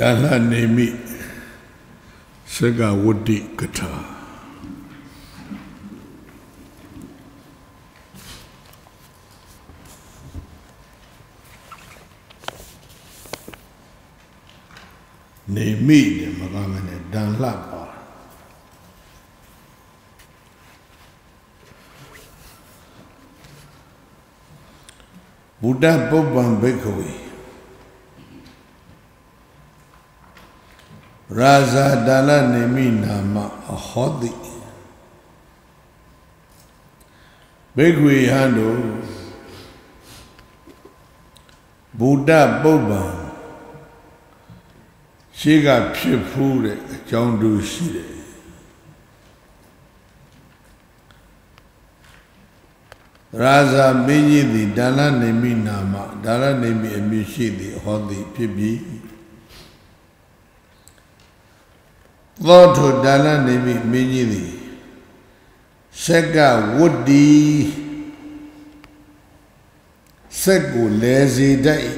ဒါလနေမိစကဝတ္တိကထာနေမိတယ်မကမနဲ့ဒန်လှပါဘုဒ္ဓပုပ္ပံဘိက္ခဝေ ရာဇာဒါလနေမိနာမအဟောတိဘေခွေဟန်တို့ဗုဒ္ဓပုပ္ပံရှိကဖြစ်ဖူးတဲ့အကြောင်းတို့ရှိတယ်ရာဇာမင်းကြီးသည်ဒါလနေမိနာမဒါလနေမိအမည်ရှိသည်အဟောတိဖြစ်ပြီး သောထုဒါနနေမိမင်းကြီးသည်ဆက်ကဝတ္တီဆက်ကိုလဲစေတတ်၏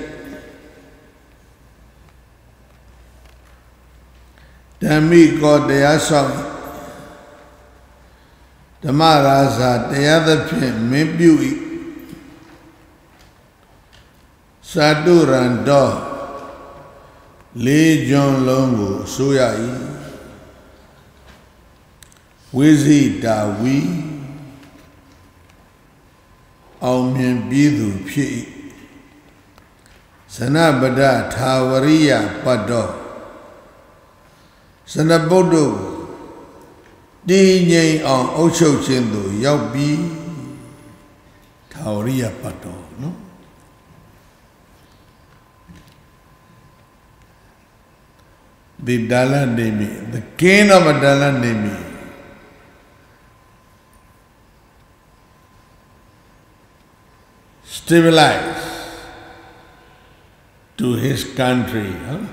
ဓမ္မိကောတရားဆောင်ဓမ္မရာဇာတရားသဖြင့်မင်းပြု၏သာတုရံတော်လေးကျွန်းလုံးကိုအစိုးရ၏ ဝိဇိတာဝီအောင်မြင်ပြီးသူဖြစ်၏ဇနပဒသာဝရိယပတ်တော်ဇနဗုဒ္ဓကိုတည်ငြိမ်အောင်အုပ်ချုပ်ခြင်းသို့ရောက်ပြီးသာဝရိယပတ်တော်နော်ဒီဒါလနေမီ the king of Dala Nemi stabilize to his country ဟုတ်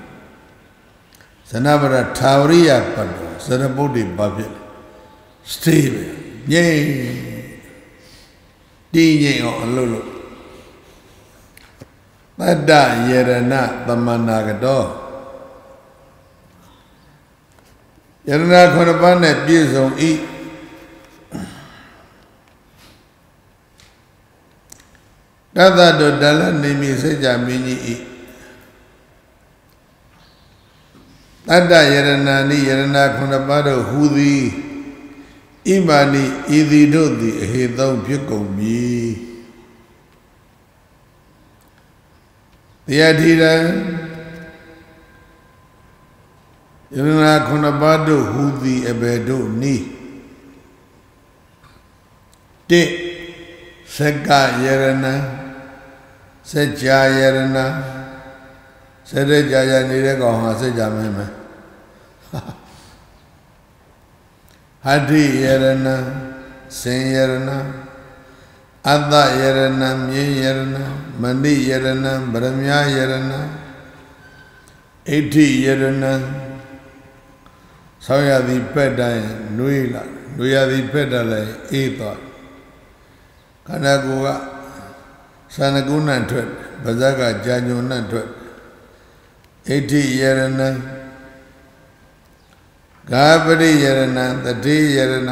ဇနဗရထာဝရိယပတ်တော်ဇနဗုဒ္ဓဘာဖြစ်လဲ stable ငြိမ်တည်ငြိမ်အောင်အလုပ်လုပ်တတ္တယရဏသမဏကတော်ယရဏခုနှစ်ပါးနဲ့ပြည့်စုံ၏ တတသတောတလနေမိစေကြမင်းကြီးဤတတ္တယရဏာနိယရဏခုနှစ်ပါးတို့ဟူသည်ဣမာနိဤသည်တို့သည်အဟေသုံးဖြစ်ကုန်ပြီတရားထီရန်ယရဏခုနှစ်ပါးတို့ဟူသည်အဘယ်တို့နိတိ စက္ကယရဏစัจ जा ယရဏစရကြရနေတဲ့ကောင်ဟာစัจ जा မင်းမယ်ဟတ္တိယရဏစင်ယရဏအတ္တယရဏမြေယရဏမဏိယရဏဗရမယယရဏဣဋ္ဌိယရဏဆောင်းရသည်ပက်တိုင်းနှွေးလာနှွေးရသည်ပက်တယ်လည်းအေးသွား ခန္ဓာကိုယ်ကသန္နကုဏ္ဏထွက်ပါဇက်ကကြာညုံဏထွက်ဣဋ္ဌိယရဏဂါပရိယရဏတတိယရဏ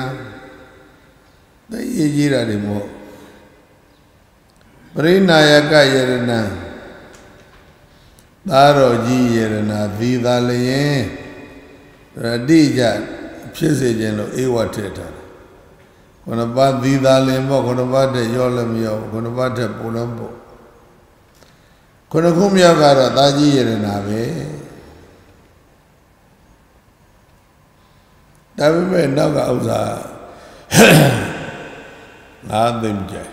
သိရေးကြီးတာတွေမဟုတ်ပရိနာယကယရဏသာတော်ကြီးယရဏသီသာလျင်ရတိကြဖြစ်စေခြင်းလို့ဧဝထည့်ထားတယ် ခုနပါသီသာလင်ပေါ့ခုနပါတဲ့ရောလည်းမရောခုနပါတဲ့ပုံလည်းပေါ့ခုနခုမြောက်ကတော့သာကြီးယရဏပဲဒါပေမဲ့နောက်ကဥစ္စာငါသိမကြိုက်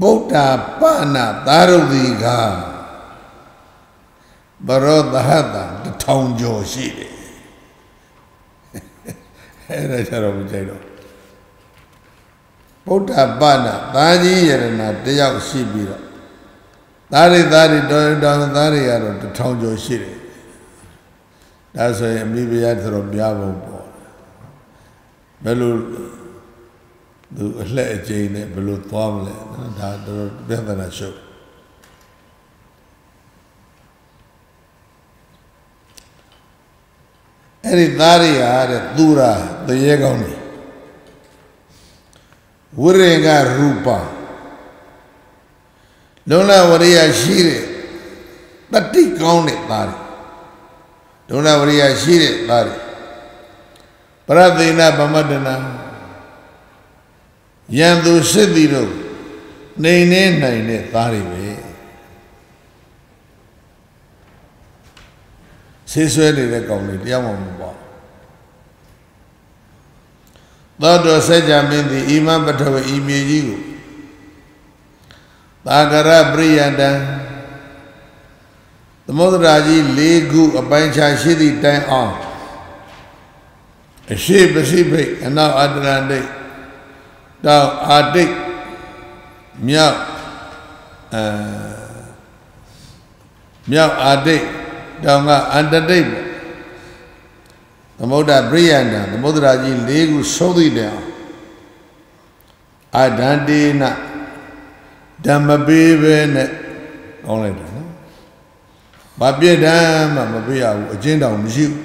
ဗုဒ္ဓပဏသာရုတိကဘရောသဟတတထောင်ကျော်ရှိတယ် အဲ့ဒါကျတော့မကြိုက်တော့ဗုဒ္ဓပဏသာကြီးယရဏတယောက်ရှိပြီးတော့သားရိသားရိတော်တော်သားရိကတော့တထောင်ကျော်ရှိတယ်ဒါဆိုရင်အမိဘုရားဆိုတော့များဖို့ပေါ့ဘယ်လိုသူအလှအကျိန်နဲ့ဘယ်လိုသွားမလဲနော်ဒါတော့ပြဿနာရှုပ် အဲ့ဒီသားရိဟာတဲ့သူရာတရေကောင်းနေဝိရေကရူပလုံးလဝရိယရှိတဲ့တတိကောင်းတဲ့သားရိဒုဏဝရိယရှိတဲ့သားတွေပရသေနဗမတနာယံသူစစ်သည်တို့နေနေနိုင်တဲ့သားတွေပဲ ဆေးဆွဲနေတဲ့ကောင်တွေတရားမှမပေါ့သောတော်စัจ जा မင်းသည်ဣမပထဝီဤမြေကြီးကိုသာကရပရိယတံသမုဒ္ဒရာကြီး၄ခုအပိုင်းခြားရှိသည့်တိုင်အောင်အရှိပစိဖိတ်အနောက်အတ္တရန္တိတ်တောင်အာတိတ်မြောက်အဲမြောက်အာတိတ် တောင်ကအန္တတိတ်သမုဒ္ဒပရိယန္တသမုဒ္ဒရာကြီး၄ခုဆုံးသည့်တိုင်အောင်အာဒန္တေနဓမ္မပေးပဲနဲ့ကောင်းလိုက်တယ်ဘာပြည့်တမ်းမှမပြရဘူးအကျဉ်းတောင်မရှိဘူး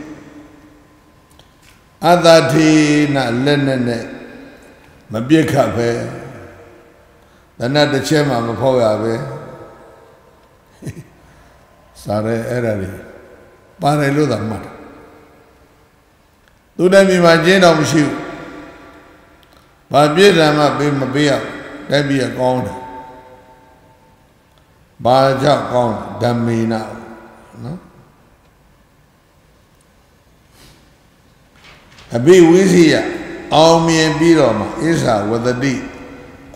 အတ္တထေနလက်နဲ့နဲ့မပြစ်ခတ်ပဲတဏ္ဍတစ်ချက်မှမဖောက်ရပဲစားရဲအဲ့ဒါတွေ ပါတယ်လို့သာမှတ်သူတည်းမြေမှာကျင်းတော်မရှိဘူးဘာပြည့်တမ်းမှပေးမပေးရတိုက်ပြီးကောင်းတယ်ဘာကြောင့်ကောင်းဓမ္မေနာနော်အဘိဝိဇိယအောင်မြင်ပြီးတော့မှဣစ္ဆာဝတတိ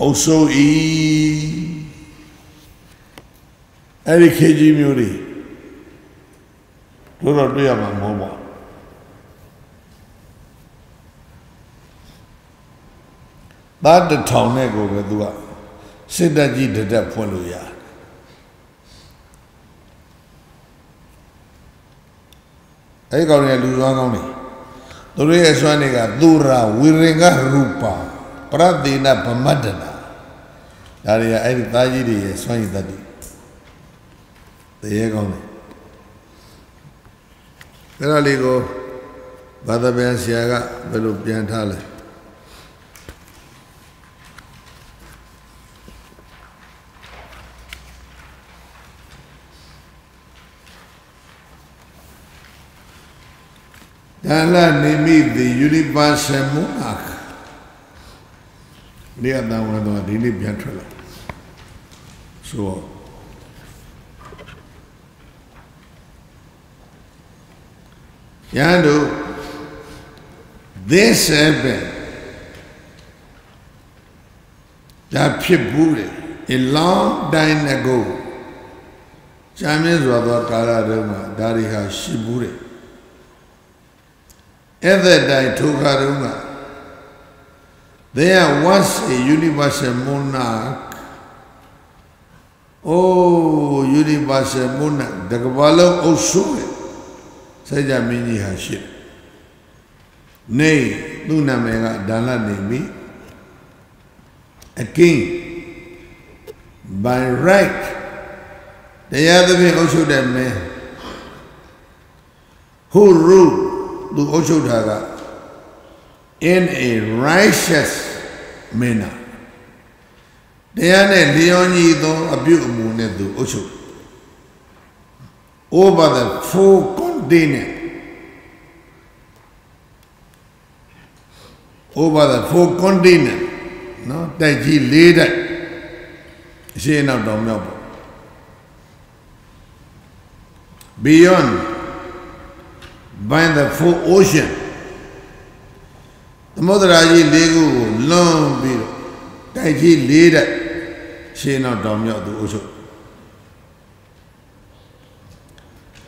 အုပ်စိုးဤအဲ့ဒီခေကြီးမျိုးတွေ တို့တော့တွေ့ရမှာမဟုတ်ပါသားတထောင်နဲ့ကိုပဲသူကစစ်တပ်ကြီးတတက်ဖွင့်လို့ရတယ်အဲ့ကောင်တွေကလူစွမ်းကောင်းနေသူတို့ရဲ့စွမ်းတွေကသူရာဝိရင်ကရူပါပရသေနဗမတ္တနာဒါတွေကအဲ့ဒီသားကြီးတွေရဲ့စွမ်းရည်တတ်တယ်တရေကောင်းတယ် အဲ့ဒါလေးကိုဘာသာပြန်ဆရာကဘယ်လိုပြန်ထားလဲဒါလနိမိတ် the universal monarch နေရာတော်တော်ဒီနေ့ပြန်ထွက်လာဆိုတော့ န်တို့ this seven ဒါဖြစ်ဘူးလေ a long time ago ကျမ်းမြင့်စွာသောကာလတုန်းကဒါတွေဟာရှိဘူးတယ်အဲ့တဲ့တိုင်ထိုခါတုန်းက there was a universal monarch oh universal monarch တကဘာလုံးအုပ်စုတယ် စိတ်ကြမင်းကြီးဟာရှိတယ်နေသူ့နာမည်ကဒါလနေပြီ a king by right တရားသဖြင့်အုပ်ချုပ်တဲ့မင်း who rule သူအုပ်ချုပ်တာက in a righteous manner တရားနဲ့လျော်ညီသောအပြုအမူနဲ့သူအုပ်ချုပ် over the four continent over the four continent နော်တိုက်ကြီး၄တိုက်အရှင်းနောက်တောင်မြောက်ပေါ့ beyond by the four ocean သမုဒ္ဒရာကြီး၄ခုကိုလွန်ပြီးတော့တိုက်ကြီး၄တိုက်ရှင်းနောက်တောင်မြောက်သူအုပ်ချုပ်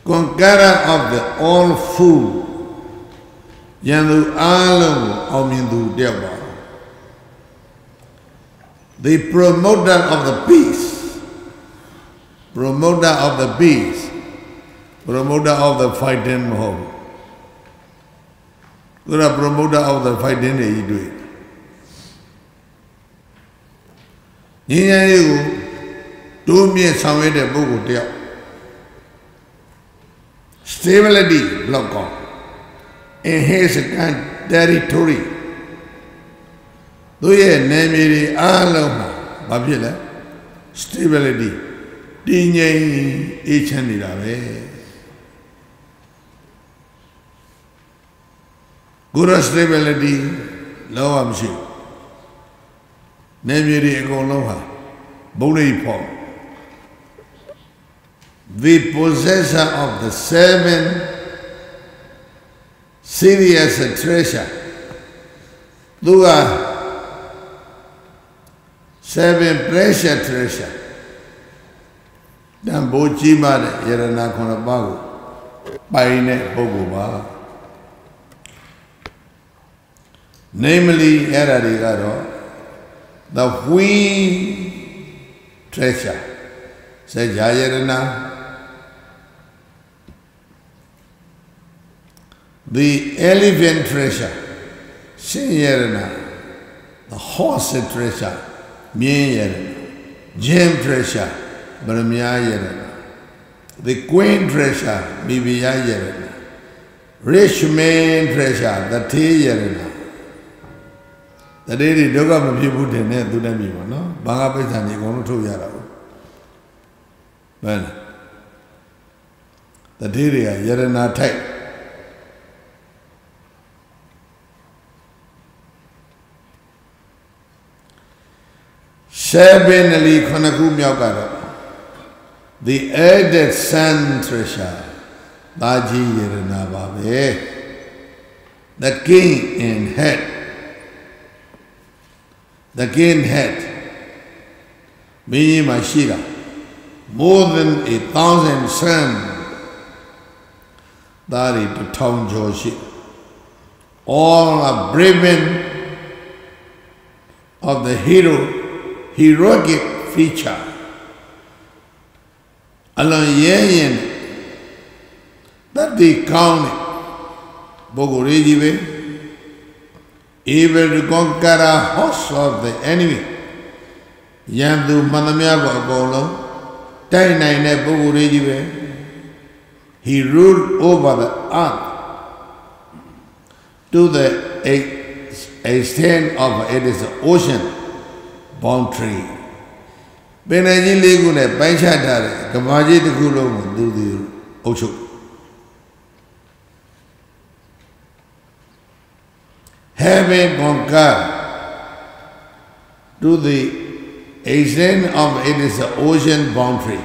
conqueror of the all food ယံသူအားလုံးကိုအောင်မြင်သူတယောက်ပါ the promoter of the peace promoter of the peace promoter of the fighting မဟုတ်သူက promoter of the fighting တွေကြီးတွေ့ငင်းရည်ကိုတိုးမြင့်ဆောင်ရွက်တဲ့ပုဂ္ဂိုလ်တယောက် stability block on in his territory သူရဲ့နယ်မြေတွေအားလုံးမှာဘာဖြစ်လဲ stability တည်ငြိမ်အေးချမ်းနေတာပဲ good stability လောကမရှိနယ်မြေတွေအကုန်လုံးဟာဘုံလေးဖော် the possessor of the seven serious treasure သူက seven precious treasure တန်ဖိုးကြီးမားတဲ့ယရနာခုနှစ်ပါးကိုပိုင်တဲ့ပုဂ္ဂိုလ်ပါ namely အဲ့ဒါတွေကတော့ the wheel treasure စေကြာယရနာ the elephant treasure ရှင်ယရနာ the horse treasure မြင်းယရနာ gem treasure ဗရမယယရနာ the queen treasure မိဖုရားယရနာ rich man treasure တထေးယရနာတထေးတွေဒုက္ခမဖြစ်ဘူးတင်တဲ့သူတည်းမြည်ပါနော်ဘာငါပိဿာနေအကုန်လုံးထုတ်ရတာဟုတ်ဘယ်လဲတထေးတွေကယရနာထိုက် sevenly ခဏခုမြောက်ကတော့ the added sun treasure ဒါကြီးယရနာပါပဲ the king in head the king head မင်းကြီးမှာရှိတာ more than a thousand sun ဒါရီတထောင်ကျော်ရှိ all are driven of the hero heroic feature အလွန်ရဲရင်တတ်ဒီကောင်းတဲ့ပုဂ္ဂိုလ်ကြီးပဲ able to conquer a host of the enemy ရန်သူမန္တများကိုအကုန်လုံးတိုက်နိုင်တဲ့ပုဂ္ဂိုလ်ကြီးပဲ he ruled over the earth to the extent of it is the ocean Boundary ပင်လယ်ကြီးလေးခုနဲ့ပိုင်းခြားထားတဲ့ကမ္ဘာကြီးတစ်ခုလုံးကိုသူသူအုပ်ချုပ် having conquered to the extent of it is the ocean boundary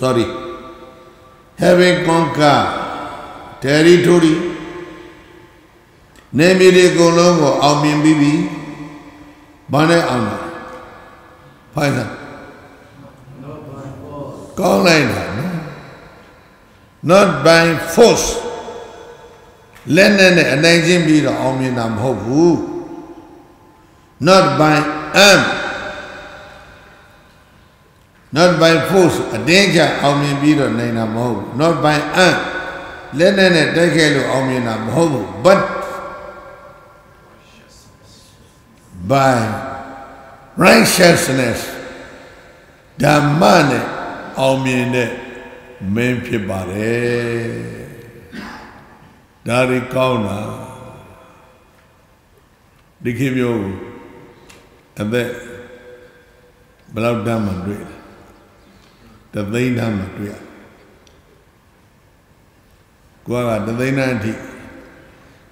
sorry having conquered territory နေမီဒီအကု န်လုံးကိုအောင်မြင်ပြီးပြီဘာနဲ့အောင်လဲဖိုင်စားကောင်းလိုက်တာနော် not by force လက်နဲ့နဲ့အနိုင်ချင်းပြီးတော့အောင်မြင်တာမဟုတ်ဘူး not by arm not by force အတင်းချအောင်မြင်ပြီးတော့နိုင်တာမဟုတ်ဘူး not by arm လက်နဲ့နဲ့တိုက်ခဲ့လို့အောင်မြင်တာမဟုတ်ဘူး but by righteousness ဓမ္မနဲ့အောင်မြင်တဲ့မင်းဖြစ်ပါတယ်ဒါရီကောင်းတာဒီခေတ်မျိုးအသက်ဘယ်လောက်တမ်းမှတွေ့တသိန်းတမ်းမှတွေ့ကိုကတသိန်းတမ်းအထိ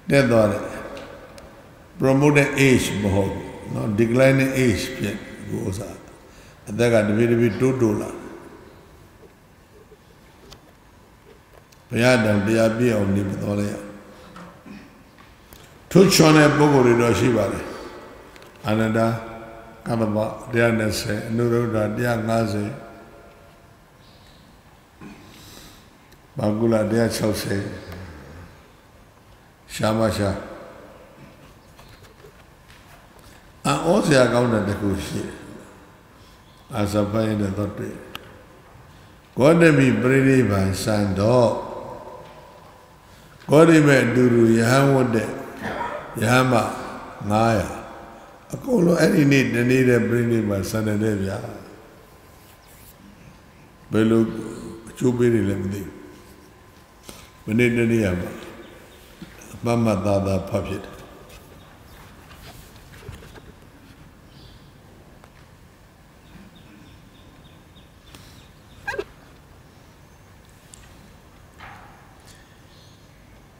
တက်သွားတယ် promoted age မဟုတ်ဘူး နော် declining age ဖြစ်ကိုဥစားအသက်ကတပြေးတပြေးတိုးတိုးလာဘုရားတံတရားပြည့်အောင်နေတော်လဲထုချွန်တဲ့ပုဂ္ဂိုလ်တွေတော့ရှိပါတယ်အနန္တကမ္မပ120အနုရုဒ္ဓ150ဘာကုလ160ရှာမရှာ အောစရာကောင်းတဲ့တခုရှိတယ်အာသဖိုင်းတဲ့တော့တွေ့ဂေါတမီပရိနိဗ္ဗာန်စံတော့ဂေါရိမဲ့အတူတူယဟန်ဝတ်တဲ့ယဟန်မ900အကုန်လုံးအဲ့ဒီနေ့တနေ့တဲ့ပရိနိဗ္ဗာန်စံတဲ့ဗျာဘယ်လိုအကျိုးပေးတယ်လဲမသိဘူးမနေ့တနေ့ရမှာအမှတ်မှတ်သားသားဖတ်ဖြစ်တယ်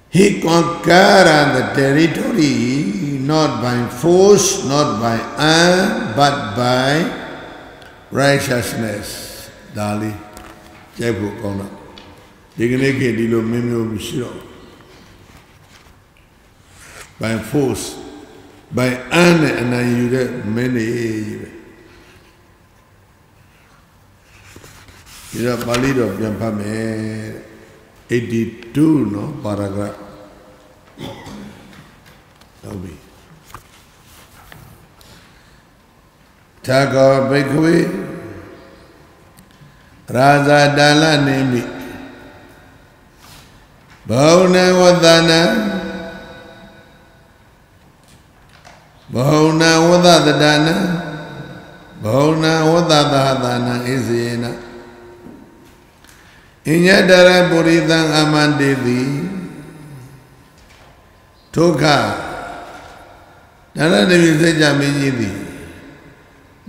He conquered the territory not by force, not by arm, but by righteousness. ဒါလေးကျဲဖို့ကောင်းတာဒီကနေ့ခေတ်ဒီလိုမင်းမျိုးမရှိတော့ by force by arm နဲ့အနိုင်ယူတဲ့မင်းတွေကြီးပဲဒီတော့ပါဠိတော်ပြန်ဖတ်မယ် 82နော် paragraph ဟုတ်ပြီသာဂောဘိက္ခဝေရာဇာတလနေမိဘောနဝတနာဘောနဝသတဒနာဘောနဝသသဟတနာဣဇေန အညတရပုရိသံအမန္တေတိဒုက္ခဒါရတပိစေကြမင်းကြီးသည်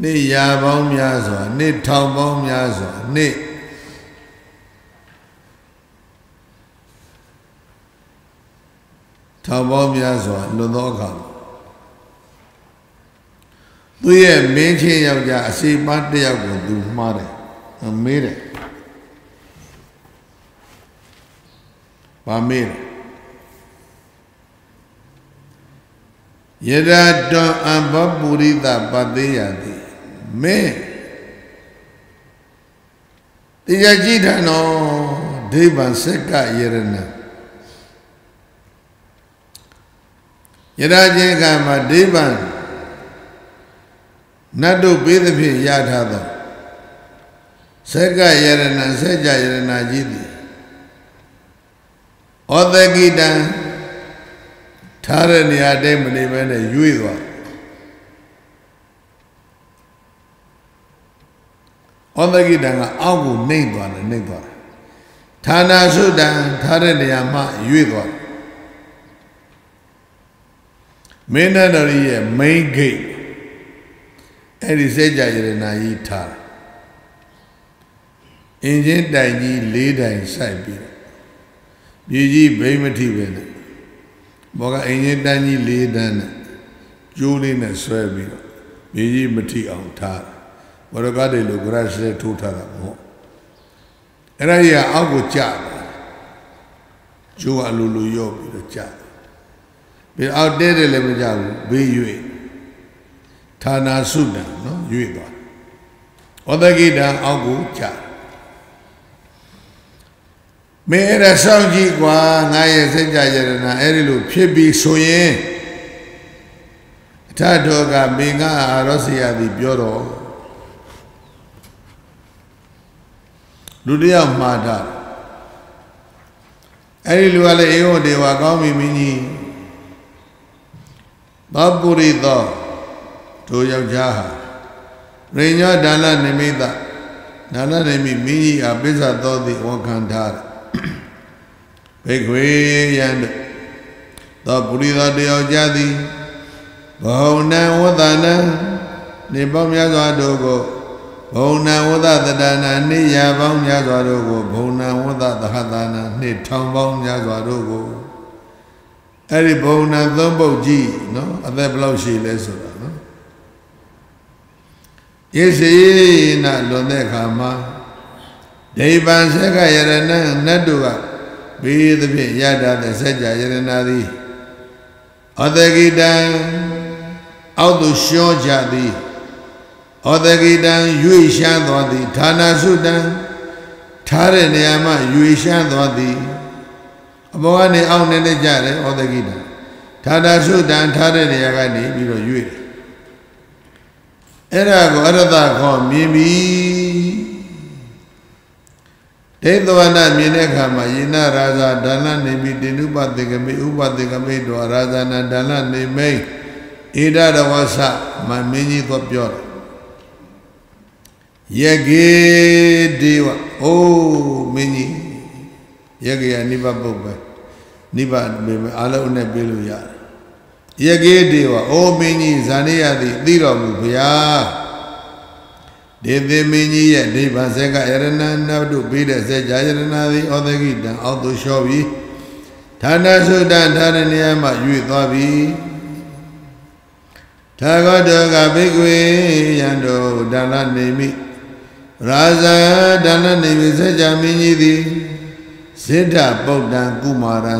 နေ့ရာပေါင်းများစွာနေ့ထောင်ပေါင်းများစွာနေ့ထောင်ပေါင်းများစွာလွန်သောအခါသူရဲ့မင်းချင်းယောက်ျားအစီပန်းတစ်ယောက်ကိုသူမှားတယ်မေးတယ် ဗာမေးတယ်ယရာတောအဘပုရိသပသေးယတိမင်းတရားကြည့်တယ်နော်ဒိဗံစက်ကယရဏယရာချင်းကမှာဒိဗံနတ်တို့ပေးသဖြင့်ရထားသောစက်ကယရဏစက်ကြယရဏကြီးသည် ဩသကိတံထားတဲ့နေရာတိုင်းမနေဘဲနဲ့ရွေ့သွားဩသကိတံကအောက်ကိုနှိမ့်သွားတယ်နှိမ့်သွားတယ်ဌာနာစုတံထားတဲ့နေရာမှရွေ့သွားတယ်မင်းတော်ရဲ့ main gate အဲ့ဒီစေကြရတနာကြီးထားအင်ဂျင်တိုင်ကြီး၄တိုင်စိုက်ပြီး ပြည်ကြီးဘိမတိပဲနဲ့ဘောကအင်ကြီးတန်းကြီးလေးတန်းနဲ့ကျိုးလေးနဲ့ဆွဲပြီးတော့မြေကြီးမထိအောင်ထားဘောရကတွေလို grass လေးထိုးထားတာမဟုတ်အဲ့ဒါကြီးကအောက်ကိုကျတယ်ကျိုးကအလိုလိုရော့ပြီးတော့ကျတယ်ပြီးအောက်တဲတယ်လည်းမကြဘူးဘေး၍ဌာနာစုတံနော်၍သွားဩဒဂိတံအောက်ကိုကျ မင်းအဲ့ဒါစောင့်ကြည့်ကွာငါရဲ့စိတ်ကြယရဏအဲ့ဒီလိုဖြစ်ပြီးဆိုရင်အထတော်ကမင်းကအာရောစီယာသည်ပြောတော့လူတယောက်မှားတာအဲ့ဒီလူကလည်းအေဝဒေဝကောင်းပြီမင်းကြီးသောပုရိသောတို့ယောက်ျားဟာရိညောဒါနနိမိတ်ဒါနနိမိမင်းကြီးအပိစ္ဆသောသည်ဝန်ခံထားတယ် ဘေခွေယံသောပုရိသောတယောက်ျားသည်ဘောနံဝသနံနေပေါင်းများစွာတို့ကိုဘုံနံဝသတတနာနေရပေါင်းများစွာတို့ကိုဘုံနံဝသသဟတနာနှစ်ထောင်ပေါင်းများစွာတို့ကိုအဲ့ဒီဘုံနံသုံးပုတ်ကြီးနော်အသက်ဘယ်လောက်ရှိလဲဆိုတာနော်ယေစီနာလွန်တဲ့အခါမှာဒိဗံဆက်ကယရဏနတ်တို့က ဘေးသဖြင့်ရတာတဲ့စัจ जा ယရဏသည်အတဂိတံအောက်သို့ရှောကြသည်ဩတဂိတံရွေရှားသွားသည်ဌာနာစုတံထားတဲ့နေရာမှာရွေရှားသွားသည်အဘောကနေအောက်နေနေကြတယ်ဩတဂိတံဌာနာစုတံထားတဲ့နေရာကနေပြီးတော့ရွေတယ်အဲ့ဒါကိုအရတခေါ်မြင်ပြီ ဒိဋ္ဌဝနမြင်တဲ့အခါမှာယေနရာဇာဒါနနေမိတိနုပတေကမိဥပတေကမိတောရာဇာနာဒါနနေမိဣဒရဝဆမမင်းကြီးသွားပြောတယ်ယကေဒေဝအိုးမင်းကြီးယကေယနိဗ္ဗပုတ်ပဲနိဗ္ဗာန်ပဲအလုံးနဲ့ပြေးလို့ရတယ်ယကေဒေဝအိုးမင်းကြီးဇာနေရသည်သိတော်မူဗျာ ဒေသေမင်းကြီးရဲ့နိဗ္ဗာန်ဆက်ကယရဏနတ်တို့ပြီးတဲ့ဆက်ကြာယရဏသည်ဩသကိတံအောက်သို့လျှောပြီးဌာနသုတ္တဌာနနေရာမှရွေ့သွားပြီထာဂတောကဘိက္ခွေယံတို့ဒါနနေမိရာဇာဒါနနေမိဆက်ကြာမင်းကြီးသည်စိတ္တပုဒ္ဒံကုမာရံ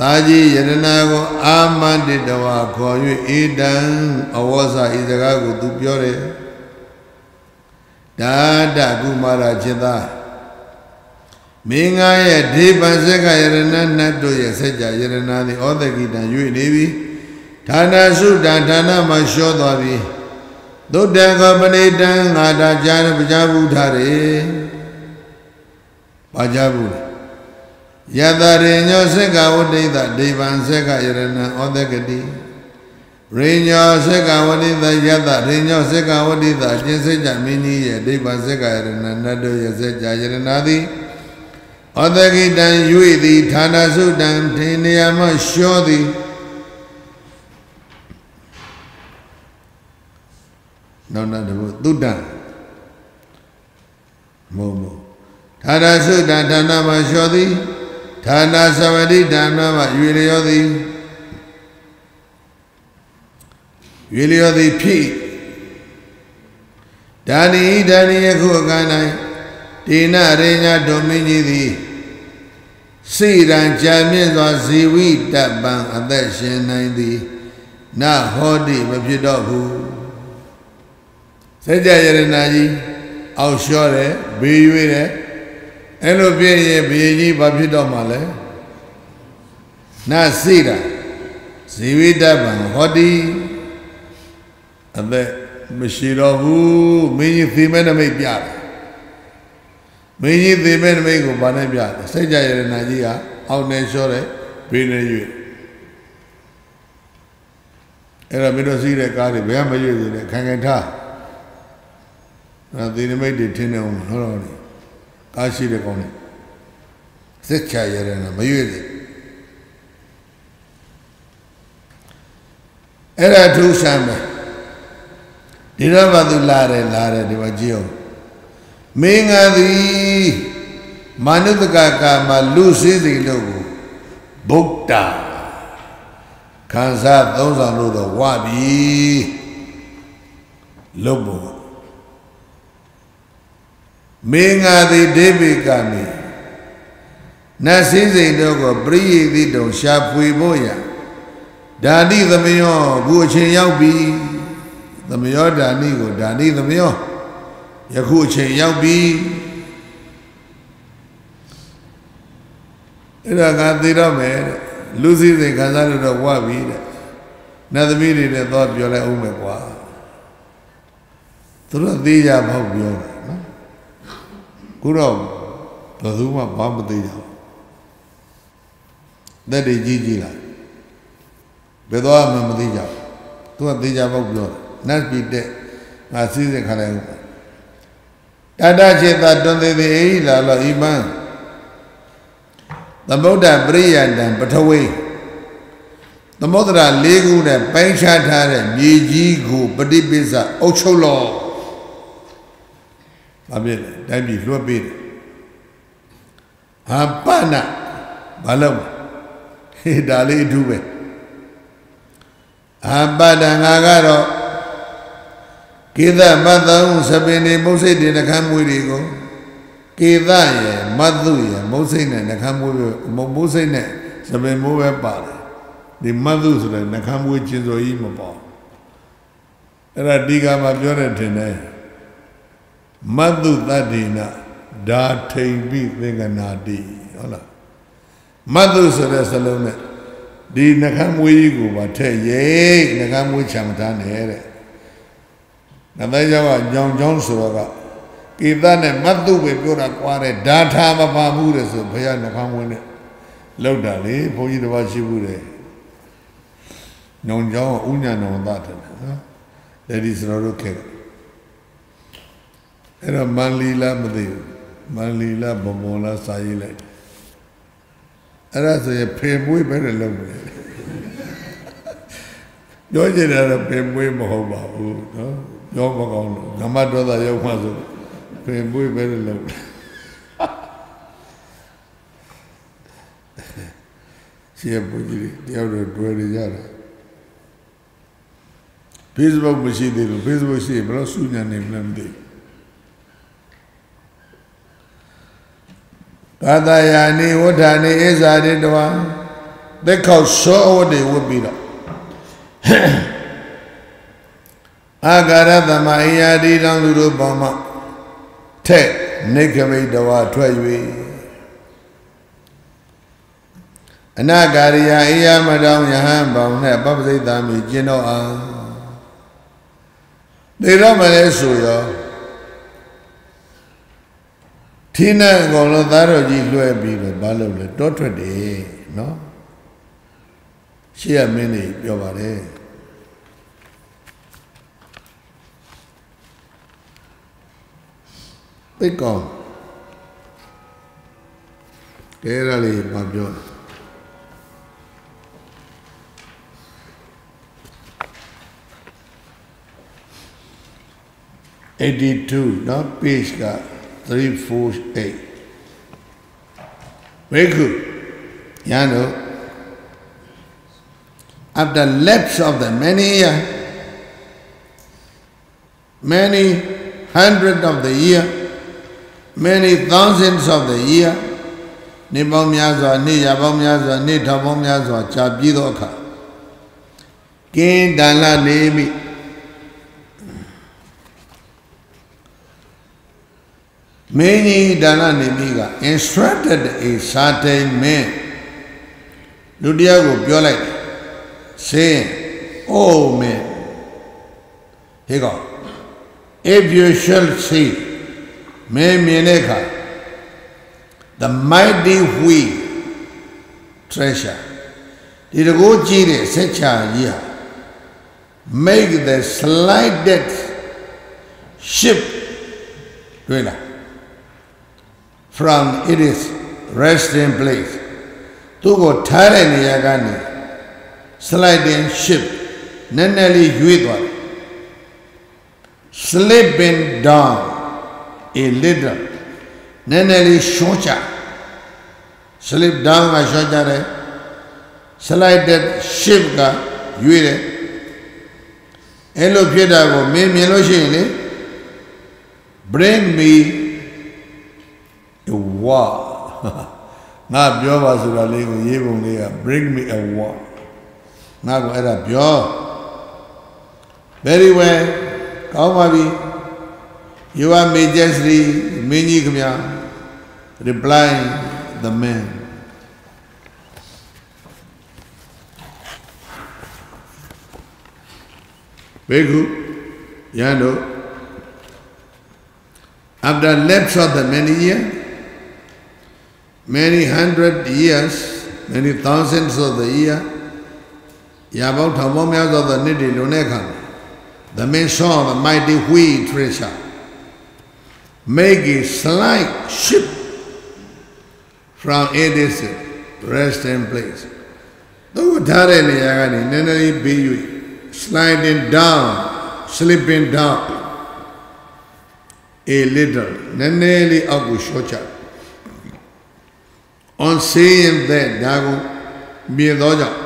သာကြီးယရဏကိုအာမန္တိတဝါခေါ်၍ဧတံအဝေါစာဤစကားကိုသူပြောတယ် ဒါတကုမာရจิตသားမင်းငါရဲ့ဒေပန်စက်ကယရဏနတ်တို့ရဲ့စက်ကြယရဏသည်ဩသကိတံ၍နေပြီဌာနစုတံဌာနမှာလျှောသွားပြီသုတ္တကပဏိတံငါတာကြာပကြဘုဒ္ဓရေပါကြဘူးယတရေညောစက်ကဝဋိဒဒေပန်စက်ကယရဏဩသကတိ ရိညောစက္ကဝတိတယတရိညောစက္ကဝတိတအကျဉ်းစိတ်ကြမင်းကြီးရဲ့ဒိဗ္ဗစက္ကယရဏနတ်တို့ရဲ့စက္ကယရဏသည်ဩတကိတံ၍သည်ဌာနစုတံထေနေယမလျှောသည်နောက်နောက်တဘုသုတ္တံမုံမုံဌာနစုတံဌာနမလျှောသည်ဌာနသဝတိဌာနမ၍လျောသည် ရွေလျောသည်ဖြစ်ဒါနိဒါနိယခုအခါ၌တေနရေညာဒုံမင်းကြီးသည်စိရန်ကြာမြင့်စွာဇီဝိတပံအသက်ရှင်နိုင်သည်နဟောတိမဖြစ်တော့ဘူးစัจ जा ယရဏကြီးအောက်လျှောတယ်ဘေးရွေးတယ်အဲ့လိုပြည့်ရင်ဘေးကြီးဘာဖြစ်တော့မှလဲနစိရန်ဇီဝိတပံဟောတိ အသက်မရှိတော့ဘူးမင်းကြီးသေမဲ့နမိတ်ပြတယ်မင်းကြီးသေမဲ့နမိတ်ကိုဗာနဲ့ပြတယ်စိတ်ကြရတဲ့နာကြီးကအောက်နေလျှောတယ်ဘေးနေရွေ့အဲ့ဒါမင်းတို့စီးတဲ့ကားတွေဘယ်မှမရွေ့သေးနဲ့ခံခံထားအဲ့သေနမိတ်တွေထင်းနေအောင်ဟောတော့လေကားရှိတဲ့ကောင်းတယ်စိတ်ချရတဲ့နာမရွေ့သေးအဲ့ဒါထူးဆန်းပဲ ဒီတော့မှသူလာတယ်လာတယ်ဒီမှာကြည့်အောင်မင်းငါသည်မာနုတကကာမလူစည်းစိမ်တို့ကိုဗုဒ္ဓခံစားသုံးဆောင်လို့တော့ဝပြီလုတ်ဖို့မင်းငါသည်ဒေဝိကမိနတ်စည်းစိမ်တို့ကိုပရိယေတိတုံရှာဖွေဖို့ရဓာတိသမယောခုအချိန်ရောက်ပြီ သမယောဓာတိကိုဓာတိသမယောယခုအချိန်ရောက်ပြီအဲ့ဒါငါသိတော့မယ်တဲ့လူစည်းစိမ်ခံစားလို့တော့ဝပြီတဲ့နတ်သမီးတွေနဲ့သွားပြောလိုက်အောင်မယ်ကွာသူတို့သိကြဖို့ပြောတယ်နော်ခုတော့ဘယ်သူမှဘာမသိကြဘူးတက်တွေကြီးကြီးလာဘယ်တော့မှမသိကြဘူးသူကသိကြဖို့ပြောတယ် နတ်ပြည်တဲ့ငါစည်းစိမ်ခံလိုက်ဦးတတချေတတွန်သေးသေးအေးလာလောဣမံသမုဒ္ဒပရိယတံပထဝေသမုဒ္ဒရာ၄ခုနဲ့ပိုင်းခြားထားတဲ့မြေကြီးကိုပฏิပိစအုပ်ချုပ်လောဘာဖြစ်လဲတိုင်းပြည်လွှတ်ပေးတယ်ဟာပနဘာလို့ဟေးဒါလေးအထူးပဲအာပဒံငါကတော့ ကေသမတ်သောစပင်နေမုတ်စိတ်တွေနှခမ်းမွေးတွေကိုကေသရဲ့မတ်သူရဲ့မုတ်စိတ်နဲ့နှခမ်းမွေးမုတ်မုတ်စိတ်နဲ့စပင်မိုးပဲပါတယ်ဒီမတ်သူဆိုတဲ့နှခမ်းမွေးခြင်းစိုးကြီးမပေါ့အဲ့ဒါဒီကမှာပြောတဲ့ထင်တယ်မတ်သူတတ္တိနာဒါထိန်ပိသင်္ကနာတိဟုတ်လားမတ်သူဆိုတဲ့စလုံးနဲ့ဒီနှခမ်းမွေးကြီးကိုပါထည့်ရိတ်နှခမ်းမွေးချံမထားနဲ့တဲ့ နတ်သားကြောင့်ကညောင်ချောင်းဆိုတော့ကကေသနဲ့မတ်တုပဲပြောတာကွာတဲ့ဓာထာမပါဘူးတဲ့ဆိုဘုရားနှခမ်းမွေးနဲ့လောက်တာလေဘုန်းကြီးတစ်ပါးရှိဘူးတဲ့ညောင်ချောင်းကဥညာဏဝတ္တတယ်နော်လက်ဒီစတော်တို့ခဲ့အဲ့တော့မန်လီလာမသိဘူးမန်လီလာဘမောလာစာရေးလိုက်အဲ့ဒါဆိုရင်ဖေမွေးပဲလေလုံးတယ်ပြောချင်တာတော့ဖေမွေးမဟုတ်ပါဘူးနော် ပြောမကောင်းလို့ဓမ္မတော်သာရောက်မှဆိုဖေမွေးပဲလေလုံးရှေ့ပူကြီးတယောက်တော့တွေ့ရကြတာ Facebook မရှိသေးလို့ Facebook ရှိရင်ဘယ်တော့စူးညံနေမလဲမသိဘူးကာသယာနိဝဋ္ဌာနိဣဇာတိတဝံသက်ခောက်စောဝတ်တွေဝတ်ပြီးတော့ အာဂရသမအိယာတိတောင်လူတို့ပေါ်မှာထက်နေကမိတ်တဝါထွက်၍အနာဂရိယာအိယာမတောင်ယဟန်ပေါင်းနဲ့ပပ္ပစိတ်သားမိကျင်းတော့အားသေတော့မလဲဆိုရောထင်းနဲ့အကုန်လုံးသားတော်ကြီးလွှဲပြီးတော့ဘာလုပ်လဲတောထွက်တယ်နော်ရှေ့ကမင်းနေပြောပါတယ် Eighty-two, not page က348 very good. ညာတို့ after lapse of the many year many hundred of the year many thousands of the year နေပေါင်းများစွာနေရပေါင်းများစွာနေထောင်ပေါင်းများစွာကြာပြည့်သောအခါကင်းတန်လာနေမိမင်းကြီးဒါနနေမိက instructed a certain man လူတယောက်ကိုပြောလိုက်တယ် saying oh man he go if you shall see မင်းမြင်တဲ့အခါ the mighty wheel treasure ဒီတကိုးကြီးတဲ့ဆက်ချာကြီးဟာ make the slightest ship တွေ့လား from its resting place သူ့ကိုထားတဲ့နေရာကနေ sliding ship နည်းနည်းလေးရွေ့သွားတယ် slipping down A little နည်းနည်းလေးရှော့ချ slip down ကရှော့ချတယ် selected ship ကရွေးတယ်အဲ့လိုဖြစ်တာကိုမင်းမြင်လို့ရှိရင်လေ bring me a war ငါပြောပါဆိုတာလေးကိုရေးပုံလေးက bring me a war ငါကအဲ့ဒါပြော very well ကောင်းပါပြီ your majesty မင်းကြီးခင်ဗျာ reply the man Bhikkhu, Yando, after lapse of the many years, many hundred years, many thousands of the year, ရာပေါင်းထောင်ပေါင်းများစွာသောနှစ်တွေလွန်တဲ့အခါ the man saw the mighty wheel treasure make a slight ship from Ades resting place သူထားတဲ့နေရာကနေနည်းနည်းလေးပြီး၍ sliding down slipping down a little နည်းနည်းလေးအောက်ကိုလျှော့ချ on seeing that ဒါကိုမြင်သောကြောင့်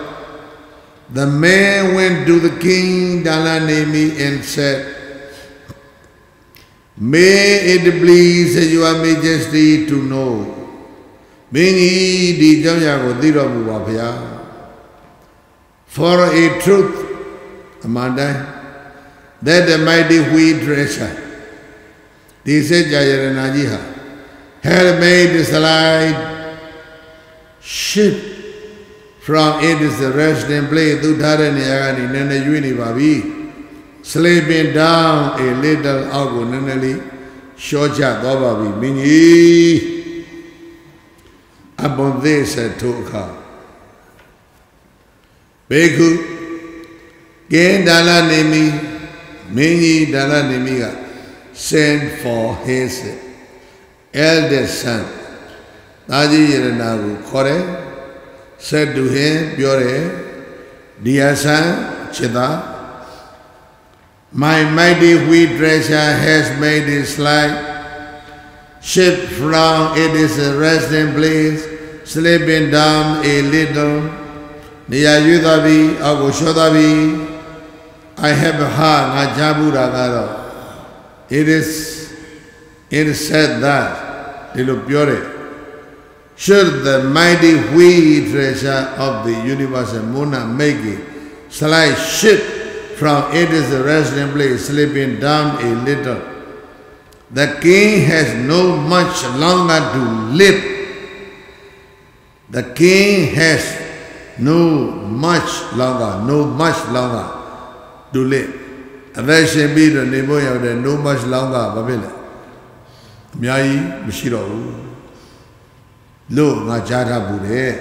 the man went to the king Dalanemi and said may it please your majesty to know မင်းကြီးဒီကြောင့်ရာကိုသိတော်မူပါဗျာ for a truth အမှန်တိုင်း that the mighty wheat treasure ဒီစကြရဏကြီးဟာ had made the slide ship from it is the resting place သူထားတဲ့နေရာက sleeping down a little အောက်ကိုနည်းနည်းလေးရှော့ချသွားပါပြီမင်းကြီးအပွန်သေးစထိုအခါဘေခုကင်းဒါလနေမီမင်းကြီးဒါလနေမီက send for his eldest son တာကြီးယရနာကိုခေါ်တယ် said to him ပြောတယ် dear son ချစ်သား my mighty wheat treasure has made its light ship from it is a resting place slipping down a little နေရာရွေးသွားပြီအောက်ကိုလျှော့သွားပြီ I have heard ငါကြားဘူးတာကတော့ it is it is said that ဒီလိုပြောတယ် should the mighty wheat treasure of the universe and Mona make it slight ship from it is a resting place slipping down a little the king has no much longer to live the king has no much longer no much longer to live အသက်ရှင်ပြီးတော့နေဖို့ရောက်တဲ့ no much longer ဘာဖြစ်လဲအများကြီးမရှိတော့ဘူးလို့ငါကြားထားဘူးတဲ့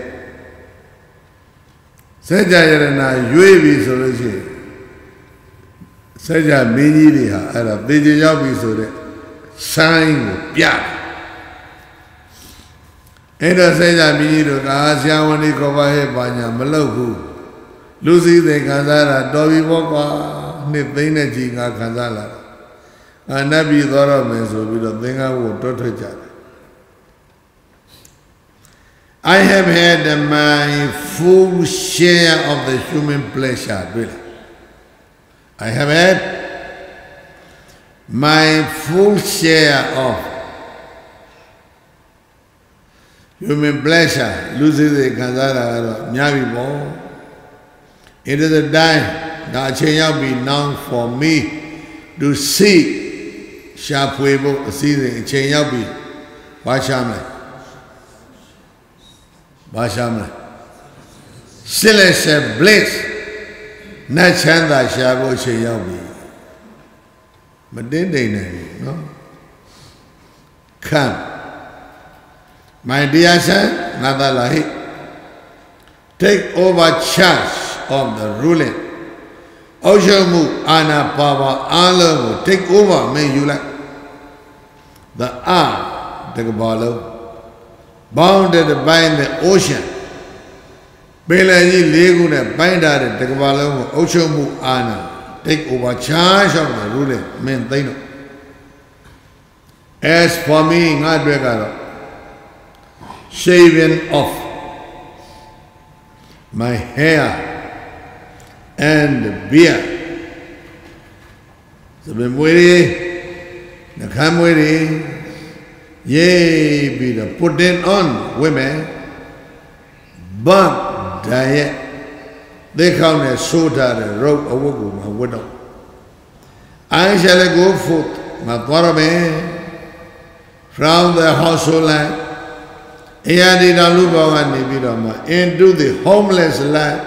စัจ jaya ရဏရွေးပြီဆိုလို့ရှိရင် စัจ jaya မင်းကြီးတွေဟာအဲ့ဒါသေချင်ရောက်ပြီဆိုတဲ့ဆိုင်းကိုပြတယ်အဲ့တော့စัจ jaya မင်းကြီးတို့ကအာဆရာဝန်လေးခေါ်ပါဟဲ့ပါညာမလုပ်ဘူးလူစည်းတဲ့ခံစားတာတော်ပြီပေါ့ကွာနှစ်သိမ့်တဲ့ကြီးငါခံစားလာတာအာနတ်ပြည်သွားတော့မယ်ဆိုပြီးတော့သင်္ကန်းကိုတွတ်ထွက်ကြတယ် I have had my full share of the human pleasure တွေ့လား I have had my full share of human pleasure လူစိစိခံစားတာကတော့များပြီပေါ့ It is a time ဒါအချိန်ရောက်ပြီ now for me to see ရှာဖွေဖို့အစည်းအဝေးအချိန်ရောက်ပြီဘာရှာမလဲဘာရှာမလဲ celestial bliss နတ်ချမ်းသာရှာဖို့အချိန်ရောက်ပြီမတင်းတိမ်နိုင်ဘူးနော်ခံ my dear son ငါသာလာဟိ take over charge of the ruling အုပ်ချုပ်မှုအာဏာပါပါအားလုံးကို take over မင်းယူလိုက် the earth တကဘာလုံး bounded by the ocean take over charge of the ruling မင်းသိမ့်တော့ as for me ငါအတွက်ကတော့ shaving off my hair and beard သပင်မွေးတွေနှခမ်းမွေးတွေရေးပြီး တော့ putting on women but diet they count as soda the rope အဝတ်ကိုမဝတ်တော့ I shall go forth မသွားရမယ် from the household land အရာဒီတော်လူဘောကနေပြီးတော့မှ into the homeless land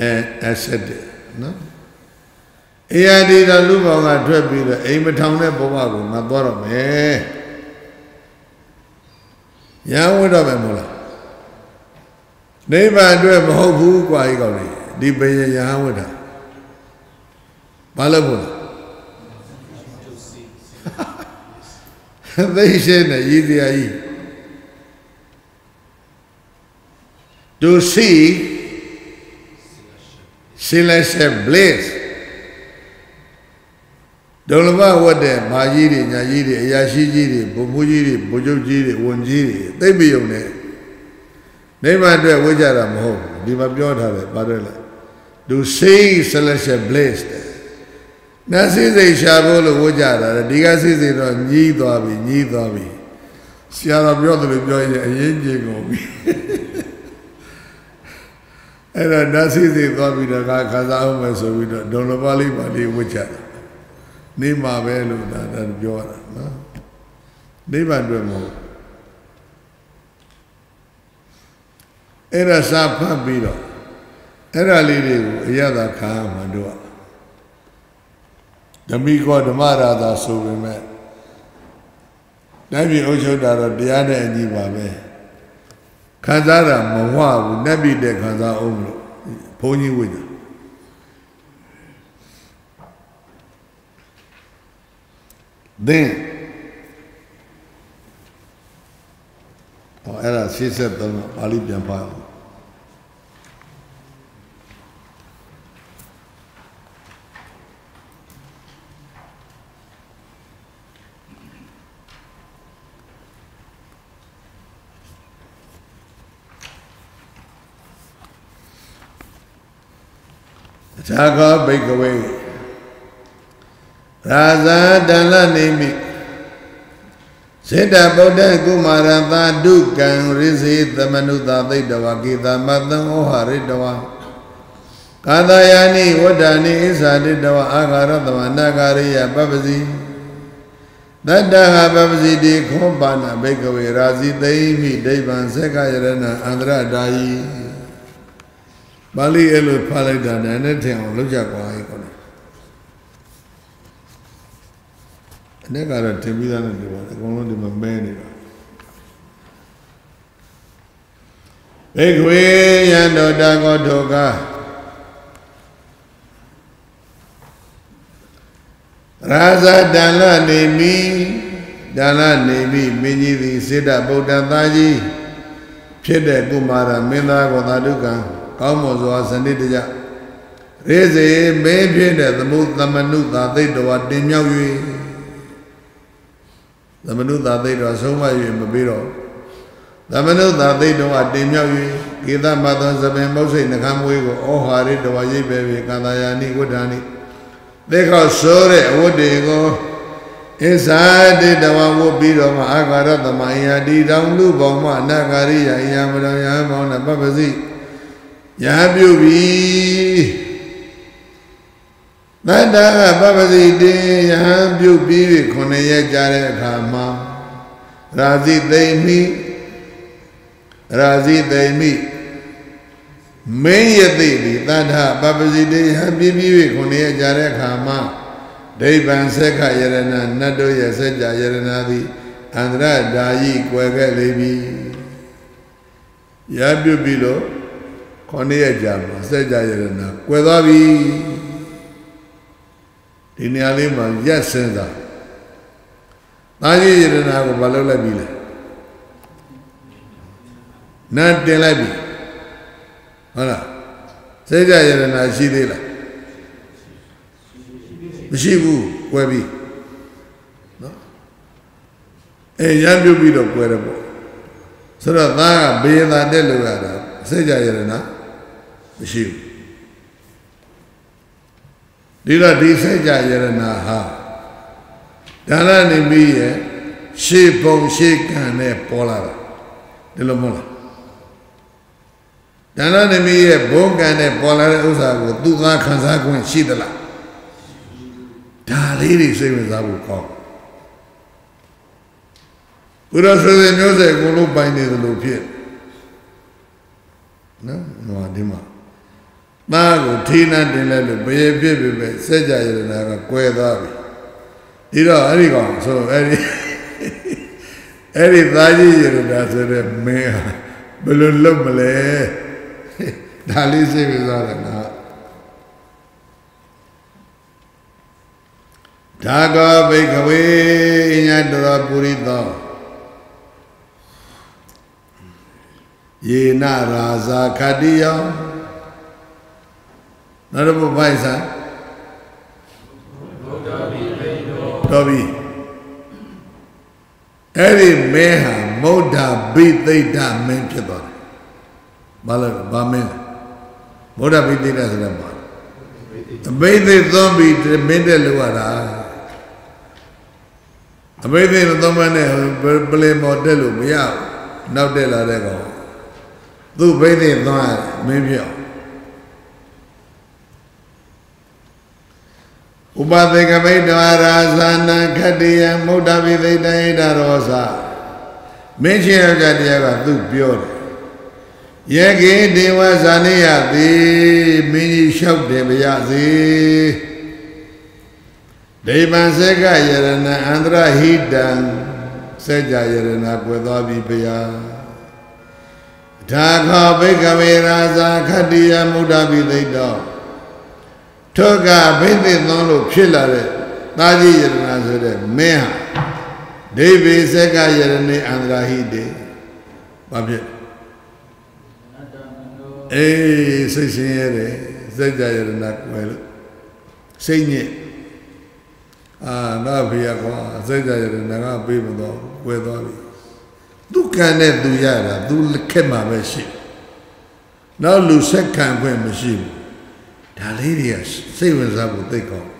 အဲ asset နော်အရာဒီတော်လူဘောကထွက်ပြီးတော့အိမ်မထောင်တဲ့ဘဝကိုငါသွားတော့မယ်ရန်ဝတ်တော့မယ်မို့လား နိဗ္ဗာန်အတွက်မဟုတ်ဘူးကွာကြီးကောင်းလေဒီပင်ရဟန်းဝတ်တာဘာလို့မို့လားသိရှင်းတဲ့ရည်တရားကြီး to see celestial bliss ဒုလဘဝတ်တဲ့မာကြီးတွေညာကြီးတွေအရာရှိကြီးတွေဘုံမူကြီးတွေဘုံချုပ်ကြီးတွေဝန်ကြီးတွေသိမယုံ နဲ့နိဗ္ဗာန်အတွက်ဝိကြတာမဟုတ်ဘူးဒီမှာပြောထားတယ်ပါတယ်လား to see celestial bliss နတ်စိစိတ်ရှာဖို့လို့ဝိကြတာဒီကစိစိတ်တော့ညီးသွားပြီညီးသွားပြီဆရာတော်ပြောတယ်လို့ပြောရင်အရင်ကြီးကုန်ပြီအဲ့တော့နတ်စိစိတ်သွားပြီးတော့ခါစားအောင်မယ်ဆိုပြီးတော့ဒုလဘလေးပါလေးဝိကြတာနေမှာပဲလို့ဒါဒါပြောတာနော်နိဗ္ဗာန်အတွက်မဟုတ် အဲ့ဒါစာဖတ်ပြီးတော့အဲ့ဒါလေးတွေကိုအရသာခံရမှာတို့ဓမိကောဓမ္မရာသာဆိုပေမဲ့တိုင်းပြည်အုပ်ချုပ်တာတော့တရားနဲ့အညီပါပဲခံစားတာမဝဘူးနတ်ပြည်တဲ့ခံစားအောင်လို့ဘုန်းကြီးဝိညာဉ် then ဟောအဲ့ဒါ63တော့ပါဠိပြန်ပါအောင် သာကောဘိကဝေရာဇာတလနေမိစေတဗုဒ္ဓကုမာရသာဒုကံရိစေသမနုသာသိတဝကေသမတံဩဟာရိတဝကာသယာနိဝဒ္ဒာနိဣဇာတိတဝအာဃာရသမနာဂရိယပပ္ပစီတတ္တဟပပ္ပစီတိခောပါဏဘိကဝေရာဇီသိမိဒိဗံသက္ကယရဏအန္တရဒါယီ ပါဠိအဲ့လိုဖတ်လိုက်တာနဲ့ထင်အောင်လုပ်ကြပါ යි ကောအဲ့ကတော့တင်ပြီးသားနဲ့ဒီပါအကုန်လုံးဒီမှာမဲနေတာဘေခွေယံတော်တာကောထောကရာဇတန်လနေမိတန်လနေမိမင်းကြီးသည်စေတဗုဒ္ဓသာကြီးဖြစ်တဲ့ကုမာရမင်းသားကိုသာဓုကံ ကောင်းမွန်စွာစနစ်တကျရေစေမင်းဖြစ်တဲ့သမုသမနုသာသိတ္တဝတင်မြောက်၍သမနုသာသိတော်ဆုံးမ၍မပြီးတော့သမနုသာသိတော်အတင်မြောက်၍ကေသမသောသပင်မုတ်စိတ်နှခမ်းမွေးကိုဩဟာရိတဝရိပ်ပဲပြီကန္တာယာနိဝဋ္ဌာနိသေခောဆိုးတဲ့အဝတ်တွေကိုအစ္စာတိတဝဝတ်ပြီးတော့မှအာဃာရသမယယာတိတောင်လူပေါင်းမှအနာဂရိယယံမတော်ယံမောင်းနဲ့ပပ္ပစီ ယဟပြုပြီတတ္တကပပ္ပစီတေယဟံပြုပြီးပြီခုနှစ်ရက်ကြာတဲ့အခါမှာရာဇိသိမိရာဇိသိမိမင်းယသိပြီတတ္ထပပ္ပစီတေယဟံပြီးပြီးပြီခုနှစ်ရက်ကြာတဲ့အခါမှာဒိဗံဆက်ခယရဏနတ်တို့ရဲ့စัจ जा ယရဏသည်အန္တရဓာယိကွယ်ခဲ့လေပြီရပြုပြီးတော့ ခုနှစ်ရက်ကြာမှာစัจ जा ယရဏကွယ်သွားပြီဒီနေရာလေးမှာရက်စင်းစားတာကြီးယရနာကိုမလုပ်လိုက်ပြီလေနတ်တင်လိုက်ပြီဟုတ်လားစေကြယရနာရှိသေးလားမရှိဘူးကွယ်ပြီနော်အဲရမ်းပြုတ်ပြီးတော့ကွယ်တယ်ပေါ့ဆိုတော့သားကဘေးသာတက်လို့ရတာစိတ်ကြရနာ မရှိဘူးဒီတော့ဒီစိတ်ကြရနာဟာဒါရနေပြီးရဲ့ရှေးပုံရှေးကံနဲ့ပေါ်လာတာဒီလိုမဟုတ်လားဒါနသမီးရဲ့ဘုံကံနဲ့ပေါ်လာတဲ့ဥစ္စာကိုသူသားခံစားခွင့်ရှိသလားဒါလေးတွေစိတ်ဝင်စားဖို့ကောင်းဘုရားဆွေဆွေမျိုးစေအကုန်လုံးပိုင်နေသလိုဖြစ်နော်ဟောဒီမှာ သားကိုထိနှန်းတင်လိုက်လို့ဘယ်ဖြစ်ဖြစ်ပဲစက်ကြရနာကကွဲသွားပြီဒီတော့အဲ့ဒီကောင်ဆိုအဲ့ဒီအဲ့ဒီသားကြီးရနာဆိုတဲ့မင်းဟာဘယ်လိုလုပ်မလဲဒါလေးစိတ်ဝင်စားတယ်နော်ဒါကောဘိကဝေညတရပုရိသောယေနရာဇာခတိယော နောက်တော့ဘိုက်စားတော်ပြီအဲ့ဒီမဲဟာမௌဒ္ဒဘိသိဒ္ဓမင်းဖြစ်သွားတယ်ဘာလဲဘာမင်းမௌဒ္ဒဘိသိဒ္ဓဆိုတာဘာအဘိသိသုံးပြီးမင်းတဲ့လို့ရတာအဘိသိမသုံးမနဲ့ပလေမော်တက်လို့မရဘူးနောက်တက်လာတဲ့ကောင်သူ့ဘိသိသုံးရမင်းပြော ဥပသေကမိတဝရာဇာနံခတ္တိယမုဒ္ဒဝိသိတဟိတရောစမင်းရှင်ယောက်ျားတရားကသူပြောတယ်ယေကေဒေဝဇာနိယတိမင်းကြီးလျှောက်တယ်မရစေဒိဗံစက်ကယရဏအန္တရဟိတံစัจ जा ယရဏကွယ်သွားပြီဗျာဒါခောဘိကဝေရာဇာခတ္တိယမုဒ္ဒဝိသိတော ထောကဘိသိသွန်းလို့ဖြစ်လာတဲ့သာကြီးယရဏဆိုတဲ့မင်းဟာဒိဗေစက်ကယရဏေအန္တရာဟိတေဘာဖြစ်အေးစိတ်ရှင်ရတယ်စัจ जा ယရဏကွယ်လို့စိတ်ညစ်အာငါဖေရကွာစัจ जा ယရဏငါပေးမတော့ကွယ်သွားပြီသူကံနဲ့သူရတာသူခက်မှာပဲရှိနောက်လူဆက်ခံခွင့်မရှိဘူး ဒါလေးတွေကစိတ်ဝင်စားဖို့သိကောင်း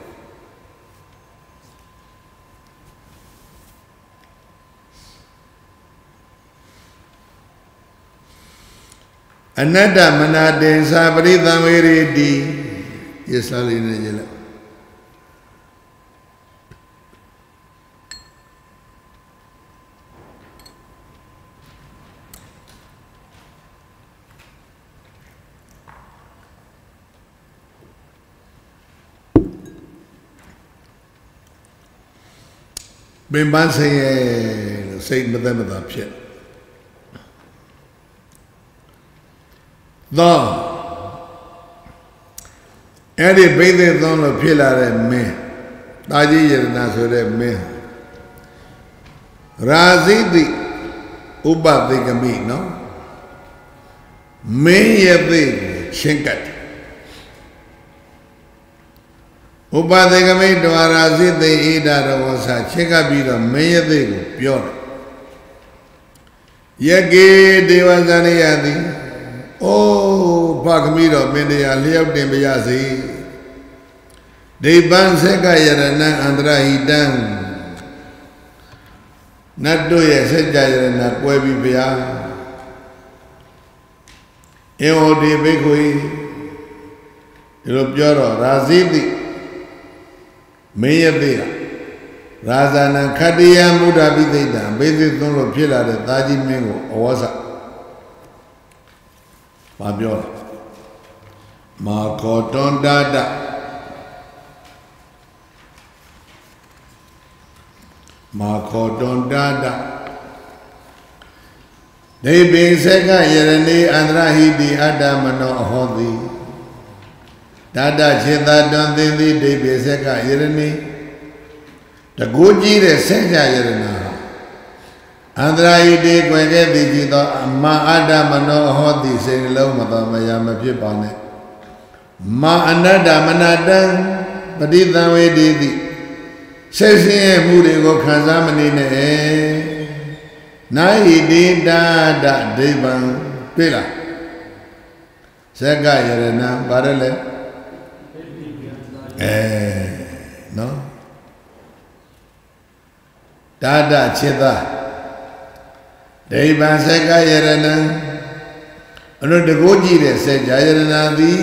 အနတ္တမနာတင်္စာပရိသံဝေရတိရစလေးနဲ့ကြည့်လိုက် ပင်ပန်းဆင်းရဲလို့စိတ်မသက်မသာဖြစ်သောအဲ့ဒီဘိသိသုံးလို့ဖြစ်လာတဲ့မင်းတာကြီးယရနာဆိုတဲ့မင်းရာဇိတိဥပသိကမိနော်မင်းရဲ့သိရှင်းကတ် ဥပသေကမိတဝါရာဇိသိဣဒရဝဆချက်ကပ်ပြီးတော့မင်းရဲ့သိကိုပြောတယ်ယကေဒေဝဇာနိယတိအိုးဖခမီတော်မင်းတရားလျောက်တင်ပါရစေဒိဗံဆက်ကယရဏံအန္တရဟိတံနတ်တို့ရဲ့စัจ जा ယရဏကွဲပြီးဗျာအင်ဟောဒီဘိက္ခွေဒီလိုပြောတော့ရာဇိတိ မင်းရဲ့သေးတာရာဇာနံခတ္တယမုဒ္ဒပိသိတံဘေသိသုံးလို့ဖြစ်လာတဲ့သားကြီးမင်းကိုအဝဆဘာပြောလဲမာခောတွန်တာတမာခောတွန်တာတဒိပိစကယရဏီအန္တရဟိတိအတ္တမနောအဟောတိ တတခြေသာတွန်သင်သည်ဒိပိစကယရဏီတကူကြီးတဲ့ဆက်ကြယရဏအန္တရာယိတေကွယ်ခဲ့သည်ကြည်သောအမအတ္တမနောဟောတိစိတ်နှလုံးမတော်မယာမဖြစ်ပါနဲ့မာအနတ္တမနတံပဋိသံဝေတိတိဆက်ဆင်းရဲမှုတွေကိုခံစားမနေနဲ့နာဟိတိတာဒဒိဗံတွေ့လားဇက်ကယရဏဘာရလဲ အဲနော်တာဒจิตာဒိဗံဇက်ကယရဏအလို့တကိုးကြည့်တဲ့ဇက်ကယရဏသည်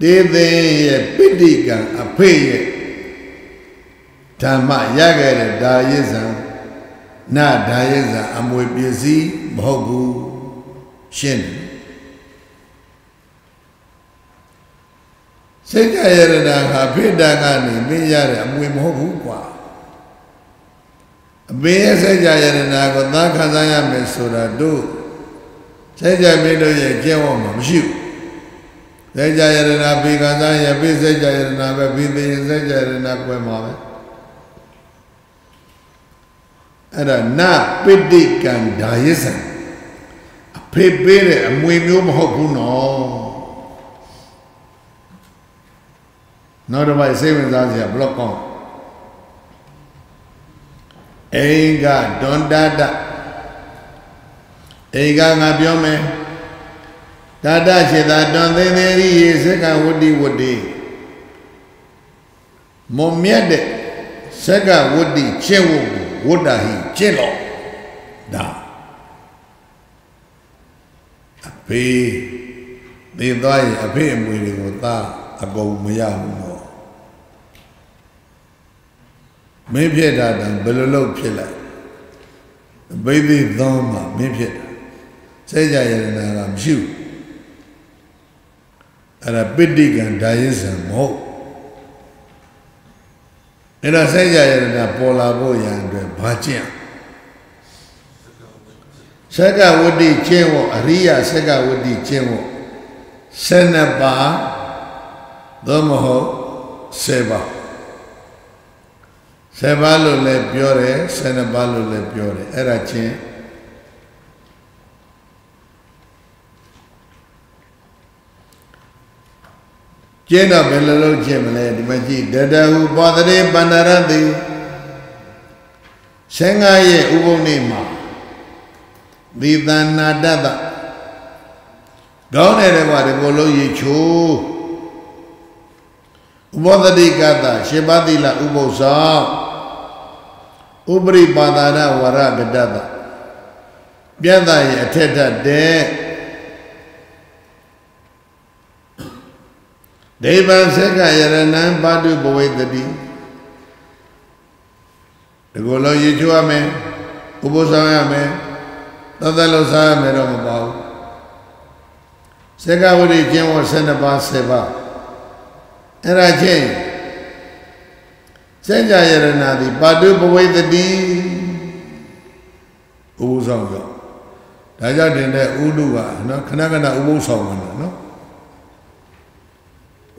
ဒေသေရဲ့ပိဋိကံအဖေရဲ့ဓမ္မရခဲ့တဲ့ဒါရစ္ဆံနာဒါရစ္ဆံအမွေပစ္စည်းမဟုတ်ဘူးရှင်းတယ် စိတ်ကြရတနာဟာဖိတံကနေမင်းရတဲ့အမွေမဟုတ်ဘူးကွာအပင်ရဲ့စိတ်ကြရတနာကိုသာခံစားရမယ်ဆိုတာတို့စိတ်ကြမင်းတို့ရဲ့ကျင့်ဝတ်မှာမရှိဘူးစိတ်ကြရတနာပေခံစားရပိစိတ်ကြရတနာပဲပြီးသိရင်စိတ်ကြရတနာကွယ်မှာပဲအဲ့ဒါနပိဋိကံဒါယစ္စံအဖေပေးတဲ့အမွေမျိုးမဟုတ်ဘူးနော် နောက်တစ်ပိုင်းစိတ်ဝင်စားစရာဘလော့ကောင်းအိမ်ကဒွန်တတအိမ်ကငါပြောမယ်တတခြေသာတွန်သိသေးရိယေစက္ကဝတ္တိဝတ္တိမုံမြတ်တဲ့စက္ကဝတ္တိကျင့်ဝတ်ကိုဝတ္တဟိကျင့်လို့ဒါအဖေသိသွားရင်အဖေအမွေတွေကိုသာ အကုန်မရဘူးတော့မင်းဖြစ်တာတံဘယ်လိုလုပ်ဖြစ်လိုက်ဘိသိသောမှာမင်းဖြစ်တာစေကြရတနာကမရှိဘူးအဲ့ဒါပိဋိကံဒါယစ္စံမဟုတ်အဲ့ဒါစေကြရတနာပေါ်လာဖို့ရန်အတွက်ဘာကျင့်ဆက်ကဝတ္တိကျင့်ဖို့အရိယဆက်ကဝတ္တိကျင့်ဖို့12ပါး သို့မဟုတ်10ပါး10ပါးလို့လည်းပြောတယ်12ပါးလို့လည်းပြောတယ်အဲ့ဒါချင်းကျင်းတော့ဘယ်လိုလုပ်ကျင့်မလဲဒီမှာကြည့်တတဟုပောတရေပန္နရတိရှင်ငါရဲ့ဥပုံနေမှာဒီသနာတတကောင်းတယ်ကွာဒီကိုလုံးရေချိုး ဥပောတတိကတရှင်ပါတိလဥပု္ပ္ပဇောဥပရိပါဒနာဝရကတတပြတ်သားရဲ့အထက်ထက်တဲ့ဒိဗံဆက်ကယရဏံပါတုဘဝေတတိဒီကိုလုံးရေချိုးရမယ်ဥပု္ပ္ပဇောရမယ်သတ်သက်လို့စားရမယ်တော့မပါဘူးစက္ကဝတိကျင့်ဝတ်12ပါး10ပါး အဲ့ဒါချင်းစัจ जा ယရဏသည်ပါတုပဝိတတိဥပုဆောင်ကြောဒါကြောင့်တင်တဲ့ဥဒုကနော်ခဏခဏဥပုဆောင်မှာနော်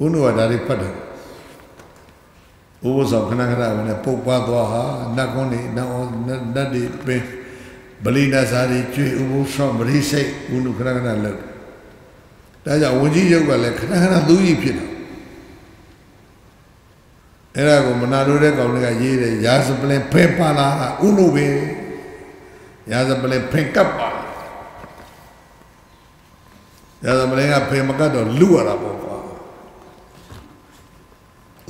ဥနုကဒါလေးဖတ်တယ်ဥပုဆောင်ခဏခဏဝင်ပုတ်ပွားသွားဟာနတ်ကုန်းနေနတ်နတ်ဒီပင်ဗလိနာစာရီကျွေဥပုဆောင်ပရိစိတ်ဥနုခဏခဏလောက်ဒါကြောင့်ဝကြီးရုပ်ကလည်းခဏခဏသူကြီးဖြစ်တယ် အဲ့ဒါကိုမနာလို့တဲ့ကောင်တွေကရေးတယ်ရာဇပလင်ဖဲပါလာဥနုပဲရာဇပလင်ဖင်ကပ်ပါရာဇပလင်ကဖင်မကတ်တော့လူရတာပေါ့ကွာ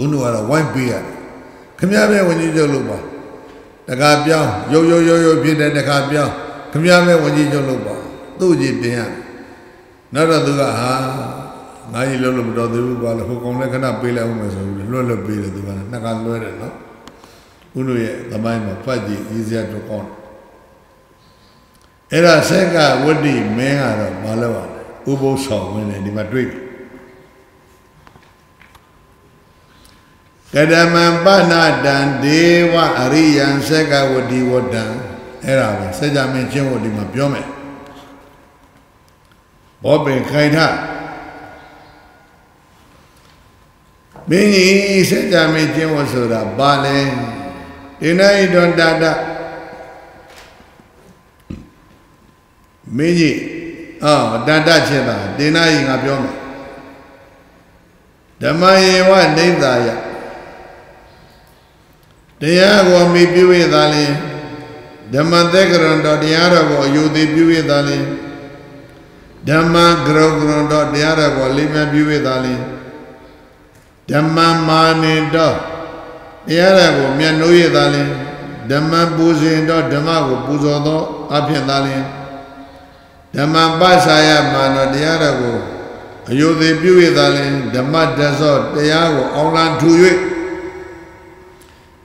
ဥနုကတော့ဝိုင်းပေးရတယ်ခမည်းပဲဝင်ကြီးချုပ်လို့ပါတခါပြောင်းရုပ်ရုပ်ရုပ်ရုပ်ဖြစ်တဲ့တခါပြောင်းခမည်းပဲဝင်ကြီးချုပ်လို့ပါသူ့ကြည့်တင်ရနောက်တော့သူကဟာ ငါကြီးလုံးလို့မတော်သေးဘူးကွာလို့ဟိုကောင်လည်းခဏပေးလိုက်အောင်မယ်ဆိုပြီးလွတ်လွတ်ပေးတယ်သူကနှစ်ကလွှဲတယ်နော်ဦးတို့ရဲ့သမိုင်းမှာဖတ်ကြည့်ရေးစရာတော့ကောင်းအဲ့ဒါဆက်ကဝတ္တိမင်းကတော့မလုပ်ရဘူးဥပုသ်ဆောင်ဝင်တယ်ဒီမှာတွေ့ပြီကဒမံပဏတံဒေဝအရိယံဆက်ကဝတ္တိဝတ္တံအဲ့ဒါပဲစัจ जा မင်းချင်းဝတ္တိမှာပြောမယ်ဘောပင်ခိုင်ထ မင်းကြီးစัจ जा မင်းကျင့်ဝတ်ဆိုတာဘာလဲဒီနိုင်တော်တာတမင်းကြီးအော်တန်တချက်တာဒီနိုင်ငါပြောမယ်ဓမ္မယေဝနိဗ္ဗာယတရားကိုမိပြုရသားလင်ဓမ္မသက်ကရွန်တော်တရားတော်ကိုအယုသေးပြုရတာလင်ဓမ္မကရုကရွန်တော်တရားတော်ကိုလေးမြပြုရတာလင် ဓမ္မမာနေတော်တရားတော်ကိုမျက်နှိုးရတာလင်ဓမ္မပူဇင်တော်ဓမ္မကိုပူဇော်သောအဖြစ်သာလင်ဓမ္မပဆာယမာနောတရားတော်ကိုအယုသေးပြုရတာလင်ဓမ္မတသောတရားကိုအောင်လံထူ၍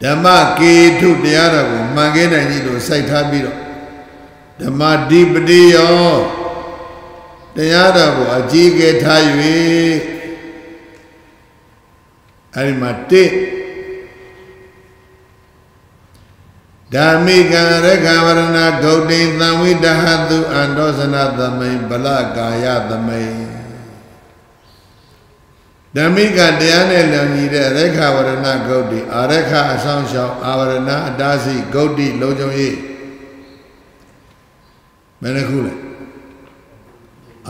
ဓမ္မကေထုတရားတော်ကိုမှန်ခဲ့နိုင်ကြီးလို့စိုက်ထားပြီးတော့ဓမ္မဓိပတိယောတရားတော်ကိုအကြီးကဲထား၍ အဲဒီမှာတစ်ဓမ္မိကံရခဝရဏဂௌတိသံဝိတဟတုအန္တောဇနသမိန်ဗလကာယသမိန်ဓမ္မိကတရားနဲ့လုံညီတဲ့ရခဝရဏဂௌတိအာရခအဆောင်ရှောင်းအာဝရဏအတားစီဂௌတိလုံခြုံရေးမင်းခုလဲ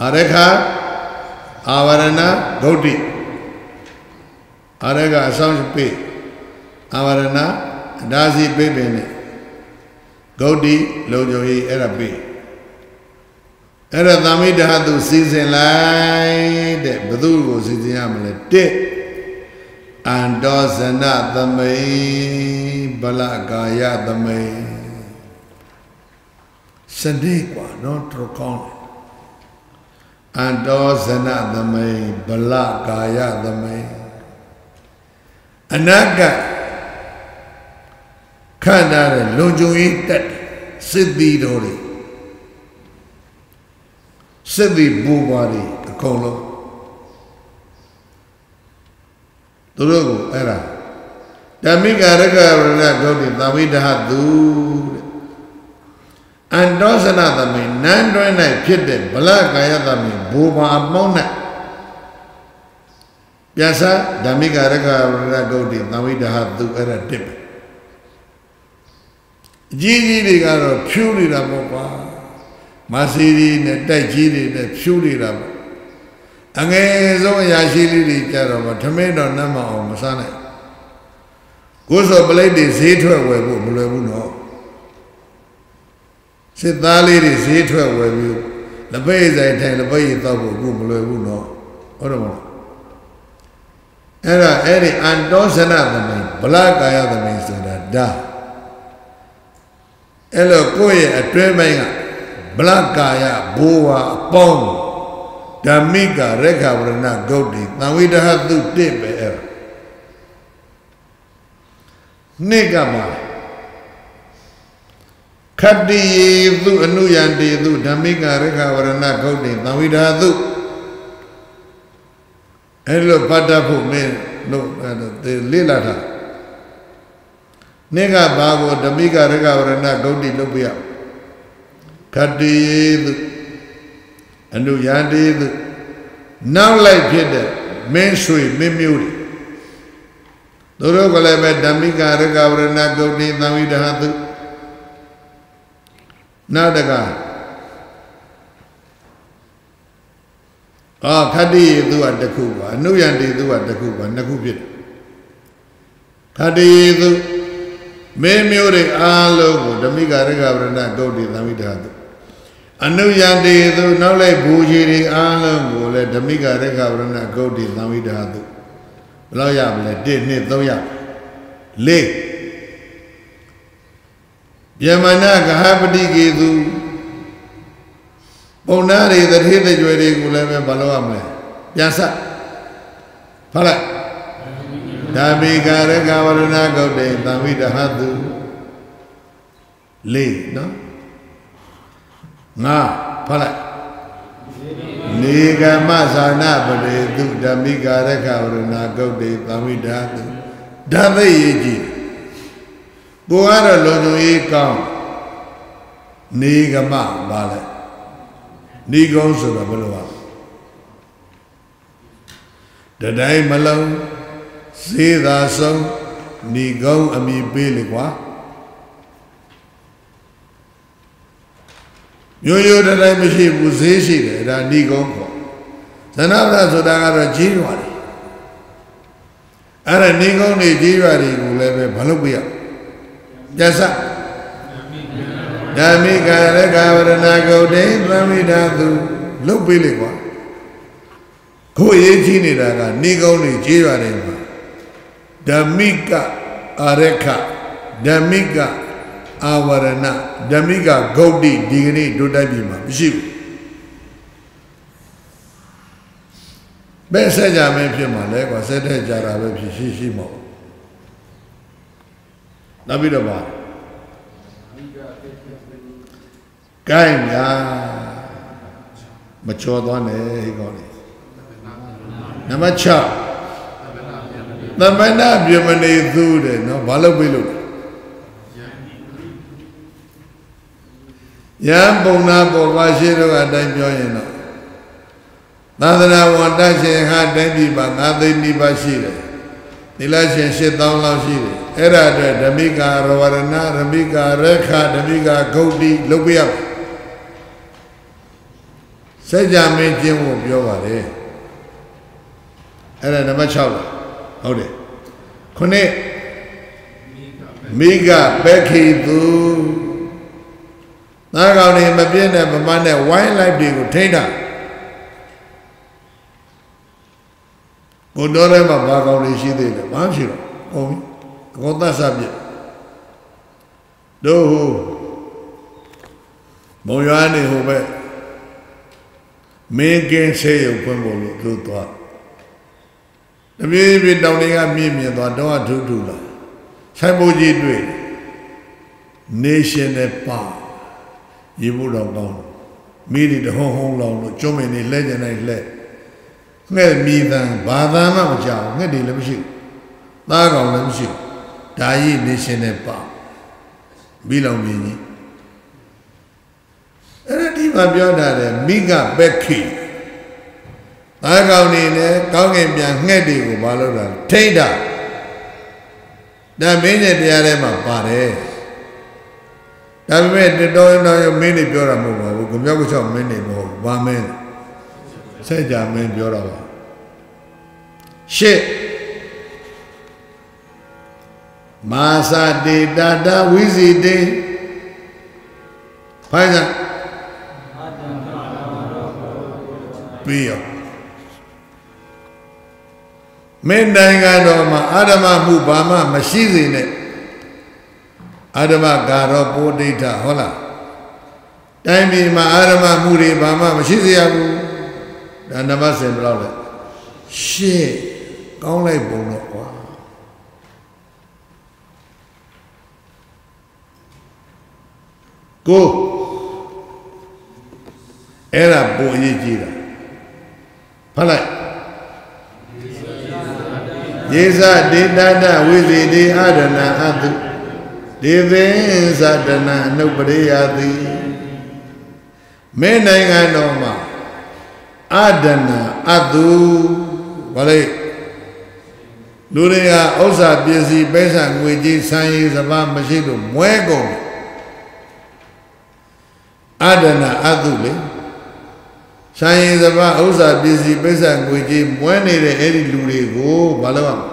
အာရခအာဝရဏဂௌတိ အာရကအဆောင်ပိအာဝရဏအတားစီပိပင်နဲ့ဂௌတိလုံခြုံရေးအဲ့ဒါပြီအဲ့ဒါသမိတဟသူစီစဉ်လိုက်တဲ့ဘသူကိုစီစဉ်ရမလဲတစ်အန္တောဇနသမိန်ဗလကာယသမိန်စနေกว่าနော်တော်ကောင်းအန္တောဇနသမိန်ဗလကာယသမိန် အနာကခန့်ထားတဲ့လုံခြုံရေးတက်စစ်သည်တော်တွေစစ်သည်ဘူပါတွေအကုန်လုံးသူတို့ကိုအဲ့ဒါဓမ္မိကရကရဏဂௌတိသဝိဒဟသူတဲ့အန္တောစနသမိနန်းတွင်း၌ဖြစ်တဲ့ဗလကာယသမိဘူပါအပေါင်း၌ ပြသဓမ္မိကရကရဏဂௌတိသဝိဒဟသူအဲ့ဒါတစ်ပဲအကြီးကြီးတွေကတော့ဖြူးနေတာပေါ့ကွာမဆီရီနဲ့တိုက်ကြီးတွေနဲ့ဖြူးနေတာပေါ့အငယ်ဆုံးအရာရှိလေးတွေကြတော့မထမင်းတော့နှမ်းမအောင်မစားနိုင်ကိုယ်စောပလိတ်တွေဈေးထွက်ဝယ်ဖို့မလွယ်ဘူးနော်စစ်သားလေးတွေဈေးထွက်ဝယ်ပြီးလပိတ်ဆိုင်ထိုင်လပိတ်ရတော့ဖို့ခုမလွယ်ဘူးနော်ဟုတ်တယ်မလား အဲ့ဒါအဲ့ဒီအန်တောဇနသမိန်ဗလကာယသမိန်ဆိုတာဒါအဲ့လိုကိုယ့်ရဲ့အတွင်းပိုင်းကဗလကာယဘိုးဝါအပေါင်းဓမ္မိကရက္ခဝရဏဂௌတိသံဝိဒဟတုတစ်ပဲအဲ့နှစ်ကမှာခတ္တိယေသူအနုယန္တေသူဓမ္မိကရက္ခဝရဏဂௌတိသံဝိဒဟတု အဲ့လိုပတ်တတ်ဖို့မင်းလို့လေ့လာတာနေကဘာကိုဓမိကရကဝရဏဂௌတိလုပ်ပြရခတ္တိယေသူအနုယန္တေသူနောက်လိုက်ဖြစ်တဲ့မင်းဆွေမင်းမျိုးတွေသူတို့ကလည်းပဲဓမ္မိကရကဝရဏဂௌတိသံဝိဒဟသူနောက်တက အာခတ္တိယေသူကတခုပါအနုယန္တေသူကတခုပါနှစ်ခုဖြစ်တယ်ခတ္တိယေသူမင်းမျိုးတွေအားလုံးကိုဓမိကရကဗရဏဂௌတိသံဝိဒဟတုအနုယန္တေသူနောက်လိုက်ဘူကြီးတွေအားလုံးကိုလည်းဓမိကရကဗရဏဂௌတိသံဝိဒဟတုဘယ်လောက်ရမလဲ1 2 3ရ4ယမနာကဟပတိကေသူ ပုံနာတွေတထေးတကြွယ်တွေကိုလည်းပဲမလုပ်ရမလဲပြန်ဆက်ဖတ်လိုက်ဓမ္မိကာရကဝရဏဂௌတေသံဝိတဟတုလေးနော်ငါဖတ်လိုက်နေကမဇာနာပရိတုဓမ္မိကာရကဝရဏဂௌတေသံဝိတဟတုဓာသိရေးကြည့်ကိုကတော့လုံခြုံရေးကောင်းနေကမပါလဲ နေကောင်းဆိုတာဘယ်လိုပါတတိုင်းမလုံးဈေးသာဆုံးနေကောင်းအမိပေးလေကွာမျိုးရိုးတတိုင်းမရှိဘူးဈေးရှိတယ်ဒါနေကောင်းခေါ်ဇနဗရဆိုတာကတော့ကြီးရွာတယ်အဲ့ဒါနေကောင်းနေကြီးရွာတွေကိုလည်းပဲမလုပ်ပြရပြတ်စ ဓဓမ္မိကရကဝရဏဂုတ်တိသမိဓာသူလုတ်ပေးလေကွာကိုယ်ရေးကြီးနေတာကနေကောင်းနေကြေးရတယ်မှာဓမ္မိကအရခဓမ္မိကအာဝရဏဓမ္မိကဂုတ်တိဒီကနေ့ဒုတိုက်ပြီမှာမရှိဘူးဘယ်ဆက်ကြမင်းဖြစ်မှာလဲကွာဆက်တဲ့ကြတာပဲဖြစ်ရှိရှိမဟုတ်နောက်ပြီးတော့ပါ ကိုင်းညာမချောသွားနဲ့ဟိကောင်းလေနံပါတ်6သမဏပြမနေသူတဲ့နော်ဘာလို့ပြေးလို့ယံပုံနာပေါ်ပါရှိတော့အတိုင်းပြောရင်တော့သာသနာဝန်တရှင်ဟာတိုင်းပြည်မှာငါးသိန်းနိဗ္ဗာန်ရှိတယ်ဒီလားရှင်8000လောက်ရှိတယ်အဲ့ဒါအတွက်ဓမိကာရဝရဏဓမိကာရခဓမိကာဂௌတိလုပ်ပြရမယ် စัจ जा မင်းကျင်းဖို့ပြောပါတယ်အဲ့ဒါနံပါတ်6လားဟုတ်တယ်ခုနှစ်မိကပက္ခိသူသားကောင်တွေမပြည့်တဲ့ဗမာနဲ့ဝိုင်းလိုက်တွေကိုထိန်းတာဘုဒ္ဓရဲမှာဘာကောင်တွေရှိသေးလဲဘာဖြစ်တော့ဟုတ်ပြီအကုန်သတ်ဆပြစ်တို့ဟိုမုံရွာနေဟိုပဲ မင်းကင်းဆေးရုံဖွင့်ဖို့လို့လို့သွားတပြေးပြေးတောင်တွေကမြင့်မြင့်သွားတော့ထူးထူးလာဆိုင်မိုးကြီးတွေ့ national park ရေဖို့တော့ကောင်းမိတွေတဟုံဟုံလောင်လို့ကျွမ်းမင်းတွေလဲကျင်တိုင်းလဲငှက်မိတန်ဘာသာမှမကြောက်ငှက်တွေလည်းမရှိဘူးသားကောင်လည်းမရှိဘူးဒါကြီး national park မိလောင်မြင်းကြီး အဲ့ဒါဒီမှာပြောတာလေမိကပက်ခိသားကောင်နေနဲ့ကောင်းကင်ပြန်ငှက်တွေကိုမလုပ်တာထိတ်တာဒါမင်းရဲ့တရားထဲမှာပါတယ်ဒါပေမဲ့တတော်တော်ရမင်းနေပြောတာမဟုတ်ပါဘူးကြမြောက်ကချောက်မင်းနေမဟုတ်ဘာမင်းဆက်ကြမင်းပြောတာပါရှစ်မာစာတေတတဝိစီတေဖိုင်စား ပြီးရောမင်းနိုင်ငံတော်မှာအာဓမမှုဘာမှမရှိစေနဲ့အာဓမကာရောပိုဒိဋ္ဌဟုတ်လားတိုင်းပြည်မှာအာဓမမှုတွေဘာမှမရှိစေရဘူးဒါနမစင်ဘယ်လောက်လဲရှေ့ကောင်းလိုက်ပုံတော့ကွာကိုအဲ့ဒါပိုအရေးကြီးတာ ဖတ်လိုက်ယေဇဒေတတဝိဇေတိအာဒနာအတုဒေသင်္ဇတနာအနုပရိယတိမဲနိုင်ငံတော်မှာအာဒနာအတုဘာလဲလူတွေကဥစ္စာပစ္စည်းပဲဆံငွေကြီးဆံရည်စပါးမရှိလို့မွဲကုန်အာဒနာအတုလေ ဆိုင်ရင်စပါဥစ္စာပစ္စည်းပိဿငွေကြီးမွဲနေတဲ့အဲ့ဒီလူတွေကိုဘာလို့ရမလဲ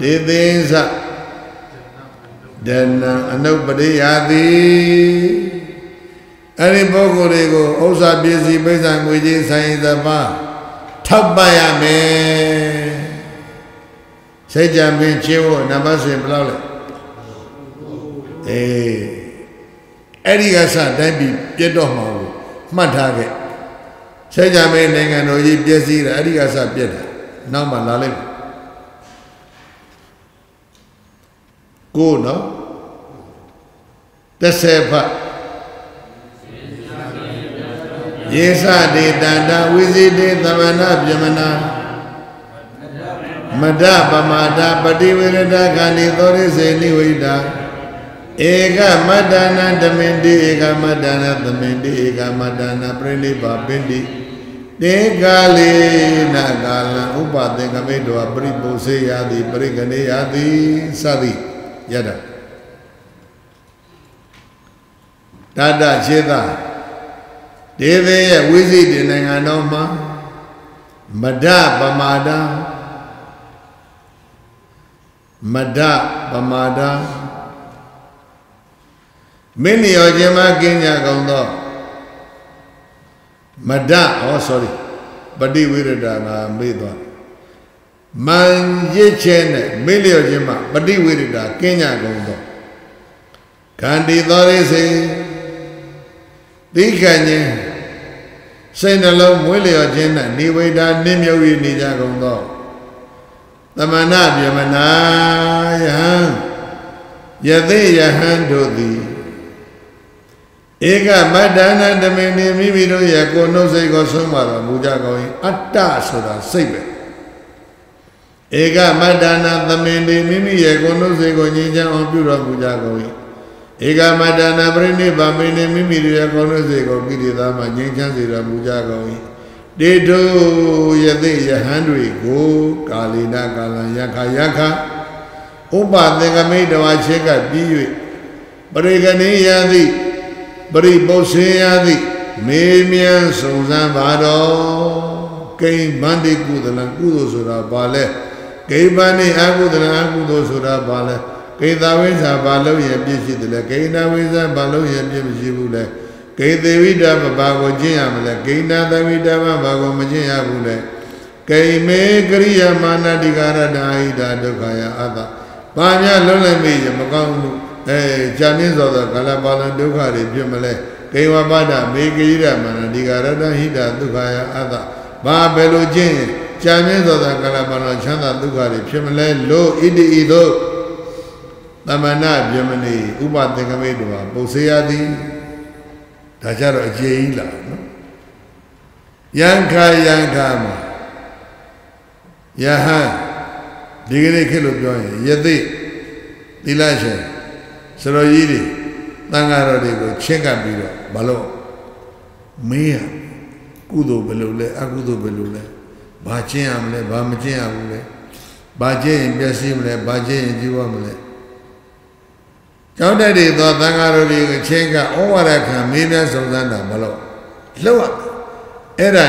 ဒေသင်္စဒနံအနုပရိယာတိအဲ့ဒီပုဂ္ဂိုလ်တွေကိုဥစ္စာပစ္စည်းပိဿငွေကြီးဆိုင်ရင်စပါထောက်ပံ့ရမယ်စိတ်ကြံပင်ချင်းဖို့နံပါတ်ဆိုရင်ဘယ်လောက်လဲအေး အဲ့ဒီကစတိုင်းပြည်ပြတ်တော့မှာကိုမှတ်ထားခဲ့စိတ်ကြံပင်နိုင်ငံတော်ကြီးပြည့်စည်တာအဲ့ဒီကစပြတ်တာနောက်မှလာလိုက်ကိုနော်30ဖတ်ယေသဒေတန္တဝိဇိတေသမဏပြမနာမဒပမာဒပတိဝေရဒခန္ဒီသောရိစေနိဝိတာ ဧကမတ္တနာဓမင်တိဧကမတ္တနာသမင်တိဧကမတ္တနာပြိလိပါပိတိတေကာလေနကာလံဥပသင်္ကမိတောပရိပုစေယတိပရိကနေယတိသတိယတတတခြေသာဒေဝရဲ့ဝိသိတိနိုင်ငံတော်မှာမဒပမာဒမဒပမာဒ မင်းလျော်ခြင်းမကင်းကြကုန်သောမဒဩ sorry ပฏิဝိရဒငါမေ့သွားမန်ရစ်ခြင်းနဲ့မေ့လျော်ခြင်းမပฏิဝိရဒကင်းကြကုန်သောခန္တီသောရိစေသိခံခြင်းစိတ်နှလုံးမွေးလျော်ခြင်းနဲ့နေဝိတာနင်းမြုပ်၍နေကြကုန်သောသမဏဗျမနာယဟံယသိယဟံတို့သည် ဧကမတ္တနာတမင်နေမိမိတို့ရဲ့ကိုယ်နှုတ်စိတ်ကိုဆုံးမတော်မူကြကောင်း၏အတ္တဆိုတာစိတ်ပဲဧကမတ္တနာသမင်နေမိမိရဲ့ကိုယ်နှုတ်စိတ်ကိုငြိမ်းချမ်းအောင်ပြုတော်မူကြကောင်း၏ဧကမတ္တနာပြိနိဗ္ဗာန်မင်းနေမိမိတို့ရဲ့ကိုယ်နှုတ်စိတ်ကိုကိရိတာမှငြိမ်းချမ်းစေတော်မူကြကောင်း၏တေတုယသိယဟန်တွေကိုကာလိနာကာလံယခယခဥပသင်္ကမိတဝါချေကပြီး၍ပရိကဏိယသိ ပရိပု္စေယသိမေမြန်းစုံစမ်းပါတော့ကိမ္ဗန္တိကုသလကုသိုလ်ဆိုတာဘာလဲကိမ္ဗန္တိအကုသလအကုသိုလ်ဆိုတာဘာလဲကိတဝိဇ္ဇာဘာလို့ရပြည့်ရှိတယ်လဲကိဏဝိဇ္ဇာဘာလို့ရပြည့်မရှိဘူးလဲကိသေဝိတမဘာကိုကျင့်ရမလဲကိဏသဝိတမဘာကိုမကျင့်ရဘူးလဲကိမေကရိယာမာနတိကာရတာဟိတာဒုက္ခယအတ္တဘာများလုံးလိုက်မိရမကောင်းဘူး အဲဂျာမင်းသောသောကာလပါလံဒုက္ခတွေပြမလဲကေဝပါဒမေကိရမဏဒီကာရတဟိတာဒုက္ခယအတ္တဘာဘယ်လိုကျင့်ဂျာမင်းသောသောကာလပါလံချမ်းသာဒုက္ခတွေဖြစ်မလဲလို့ဣတိဤသို့သမဏဗျမဏိဥပသင်္ကမေတ္တဝပုစေယသည်ဒါကြတော့အကျေကြီးလာနော်ယံခာယံခာမှာယဟန်ဒီကနေ့ခေတ်လို့ပြောရင်ယသိသီလရှင် စရောကြီးတွေတန်ဃာတော်တွေကိုချက်ကပ်ပြီးတော့မလို့မင်းရကုသိုလ်ဘယ်လိုလဲအကုသိုလ်ဘယ်လိုလဲဘာကျင့်ရမလဲဘာမကျင့်ရဘူးလဲဘာကျင့်ရင်ပျက်စီးမလဲဘာကျင့်ရင်ကြီးပွားမလဲကြောက်တဲ့တွေသောသံဃာတော်တွေကိုချင်းကဩဝါဒခံမင်းများစုံစမ်းတာမလို့လောက်ရအဲ့ဒါ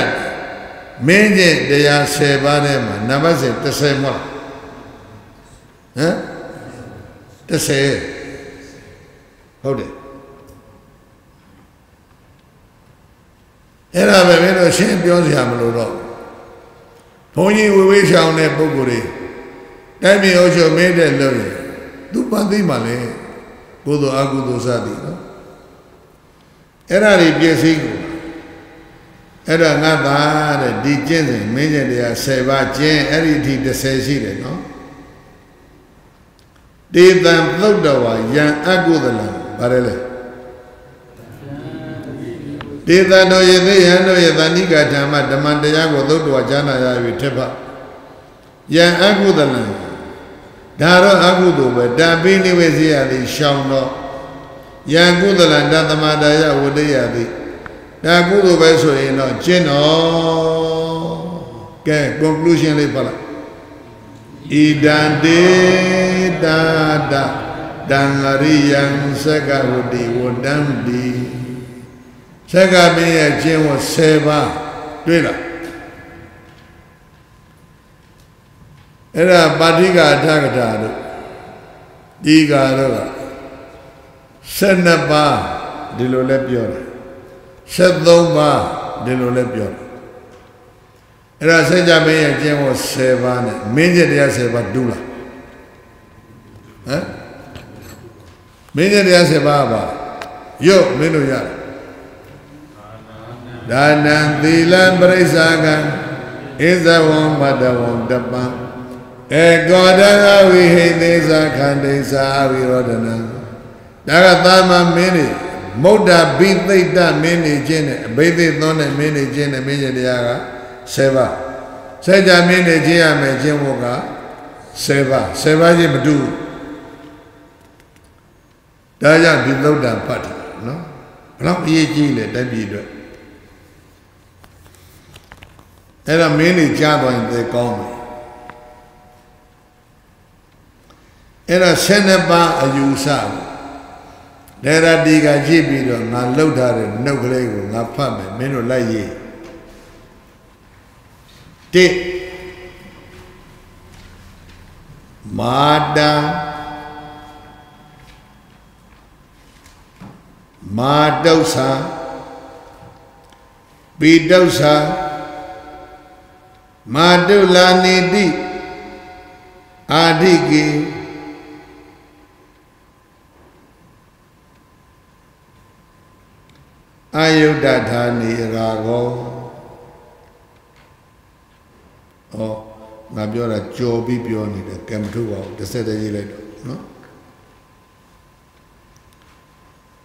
မင်းချင်းတရား10ပါးထဲမှာနံပါတ်10 30မဟုတ်ဟမ်30 ဟုတ်တယ်အဲ့ဒါပဲမင်းတို့ရှင်းပြောစရာမလိုတော့ဘုန်းကြီးဝေဝေးချောင်းတဲ့ပုဂ္ဂိုလ်တွေတိုက်မြေအုပ်ချုပ်မင်းတဲ့လို့ရသူပန်းသိမှလဲကုသိုလ်အကုသိုလ်စသည်နော်အဲ့ဒါတွေပြည့်စည်ကိုအဲ့ဒါငါသားတဲ့ဒီကျင့်စဉ်မင်းကျင့်တရား10ပါးကျင့်အဲ့ဒီအထိ30ရှိတယ်နော်တေတံသုတ်တော်ဝါယံအကုသလံ ဗါရဲလေတေတံတော်ယေသိယံတို့ယေသဏိကဓမ္မဓမ္မတရားကိုသုတ်တော်ဈာနာရ၍ထက်ဖယံအကုသလံဒါတော့အကုသိုလ်ပဲတံပိနိဝေစီယသည်ရှောင်းတော့ယံကုသလံတသမတာယဝတ္တယသည်ဒါကုသိုလ်ပဲဆိုရင်တော့ကျင့်တော်ကဲ conclusion လေးဖတ်လိုက်ဣဒံတေတာတ တံရိယံသက္ကဝတိဝတ္တံတိသက္ကပင်ရဲ့ကျင့်ဝတ်10ပါးတွေ့လားအဲ့ဒါပါဠိကအထကထာတို့ဒီကာတော့က12ပါးဒီလိုလဲပြောတယ်73ပါးဒီလိုလဲပြောတယ်အဲ့ဒါစัจ जा မင်းရဲ့ကျင့်ဝတ်10ပါးနဲ့မင်းကျင့်တရား10ပါးတူးလားဟမ် မင်းကျင့်တရား10ပါးပါရော့မင်းတို့ရတယ်ဒါနံသီလံပရိစ္ဆာကံဣဇဝံမတဝံတပံဧကောတံအဝိဟိသေသခန္တိသာအဝိရောဒနံဒါကသာမမင်းတွေမௌဒ္ဒဘိသိတ္တမင်းတွေကျင့်တဲ့အဘိသိသွန်းတဲ့မင်းတွေကျင့်တဲ့မင်းကျင့်တရားက7ပါးစัจ जा မင်းတွေကျင့်ရမယ်ကျင့်ဖို့က7ပါး7ပါးချင်းမတူ ဒါကြောင့်ဒီသုဒ္ဓဖတ်တယ်နော်ဘလောက်အရေးကြီးလဲတက်ပြည်အတွက်အဲ့ဒါမင်းတွေကြားသွားရင်သိကောင်းတယ်အဲ့ဒါ12ပါးအယူဆဒေရတီကကြည့်ပြီးတော့ငါလှုပ်ထားတဲ့နှုတ်ကလေးကိုငါဖတ်မယ်မင်းတို့လိုက်ရေးတိမာတာ မာတုဆာပိတုဆာမာတုလာနေတိအာဓိကေအာယုဒ္ဒဌာနေရာကောဩငါပြောတာကြော်ပြီးပြောနေတယ်ကံမထုတ်ပါဘူးတစ်ဆက်တည်းရေးလိုက်တော့နော်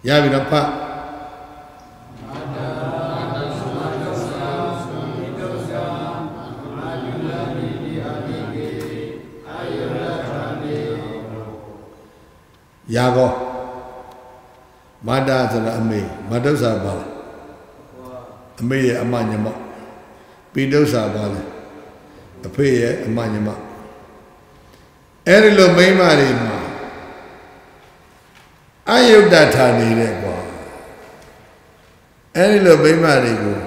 ရပြီတော့ဖတ်ရာကောမတ္တဆိုတာအမေမတ္တဆာပါလားအမေရဲ့အမညမပိဋုဆာပါလားအဖေရဲ့အမညမအဲ့ဒီလိုမိမတွေမှာ အယုဒ္ဒထာနေတဲ့ကွာအဲ့ဒီလိုမိမတွေကို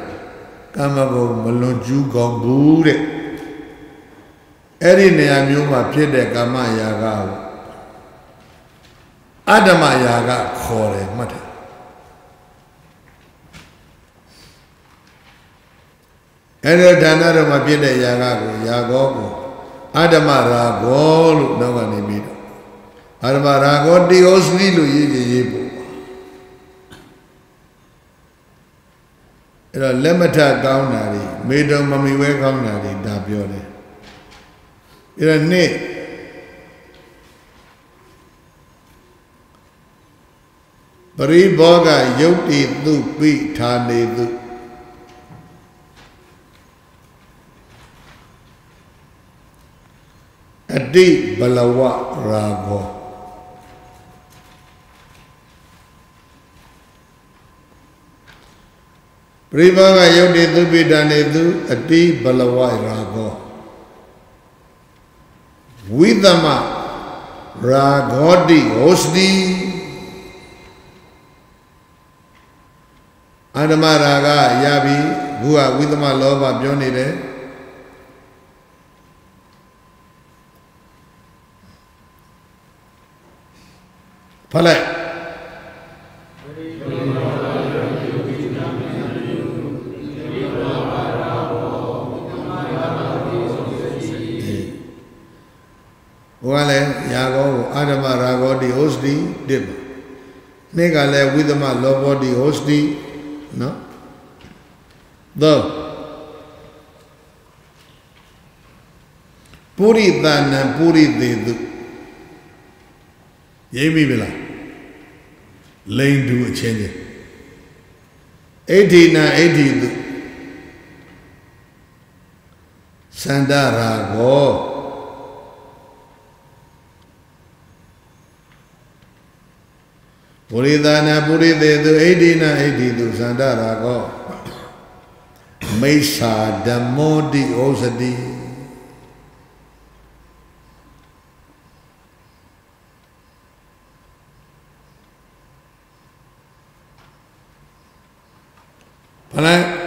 ကာမဂုဏ်မလွန်ကျူးကောင်းဘူးတဲ့အဲ့ဒီနေရာမျိုးမှာဖြစ်တဲ့ကာမရာဂကိုအတ္တမယာကခေါ်တယ်မှတ်တယ်အဲ့ဒီဌာနတော်မှာပြည့်တဲ့ယာကကိုယာကောကိုအတ္တမရာဂောလို့နောက်ကနေပြီးတော့ အတ္တမရာဂောတေဟောစတိလို့ရေးကြရေးပို့အဲ့တော့လက်မထကောင်းတာတွေမေတုံမမီဝဲကောင်းတာတွေဒါပြောတယ်အဲ့တော့နေ့ပရိဘောဂယုတ်တိသူပိဌာနေသူအတိဘလဝရာဂော ပရိဘောဂယုတ်တိသူပိဌာနေသူအတိဘလဝရာဂောဝိသမရာဂောတိဟောစတိအာဓမရာဂရပြီခုကဝိသမလောဘပြောနေတယ်ဖလိုက် ဟိုကလည်းရာဂောကိုအာဓမရာဂောတိဟောစတိတစ်ပါနေ့ကလည်းဝိသမလောဘောတိဟောစတိနော်သောပုရိသနံပုရိသေတုရေးပြီလားလိန်တူအချင်းချင်းအဋ္ဌိနံအဋ္ဌိတုစန္ဒရာဂော ပုရိသနာပုရိသေသူဣဒိနာဣဒိသူသန္တရာကောမိစ္ဆာဓမ္မောတိဩစတိဖလို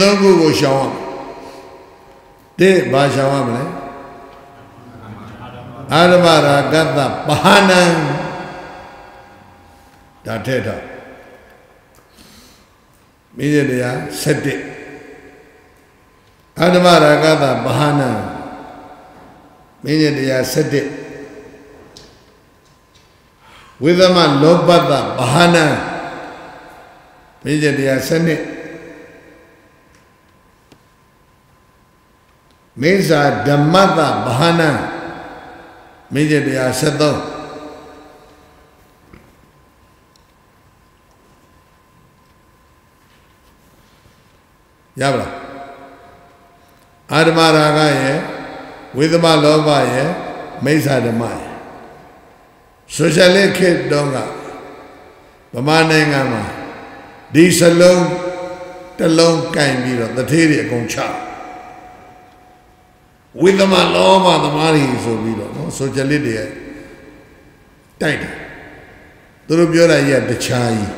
သုံးခုကိုရှောင်ရတဲ့ဘာရှောင်ရမလဲအာရမရာဂတ္တပါဏံဒါထက်တော့မိရတရား7အာရမရာဂတ္တပါဏံမိရတရား7ဝိသမလောဘတ္တပါဏံမိရတရား7 မေဇာဓမ္မတဘာနံမိကျတရား73ရပါလားအာဓမရာဂရဲ့ဝိသမလောဘရဲ့မိစ္ဆာဓမ္မရဲ့ဆိုရှယ်လစ်ခေတ်တုန်းကဗမာနိုင်ငံမှာဒီစလုံးတစ်လုံးကင်ပြီးတော့တထေးတွေအကုန်ချ ဝိသမလောဘသမားတွေဆိုပြီးတော့နော်ဆိုဂျလစ်တွေတိုက်တယ်သူတို့ပြောတာကြီးကတခြားကြီး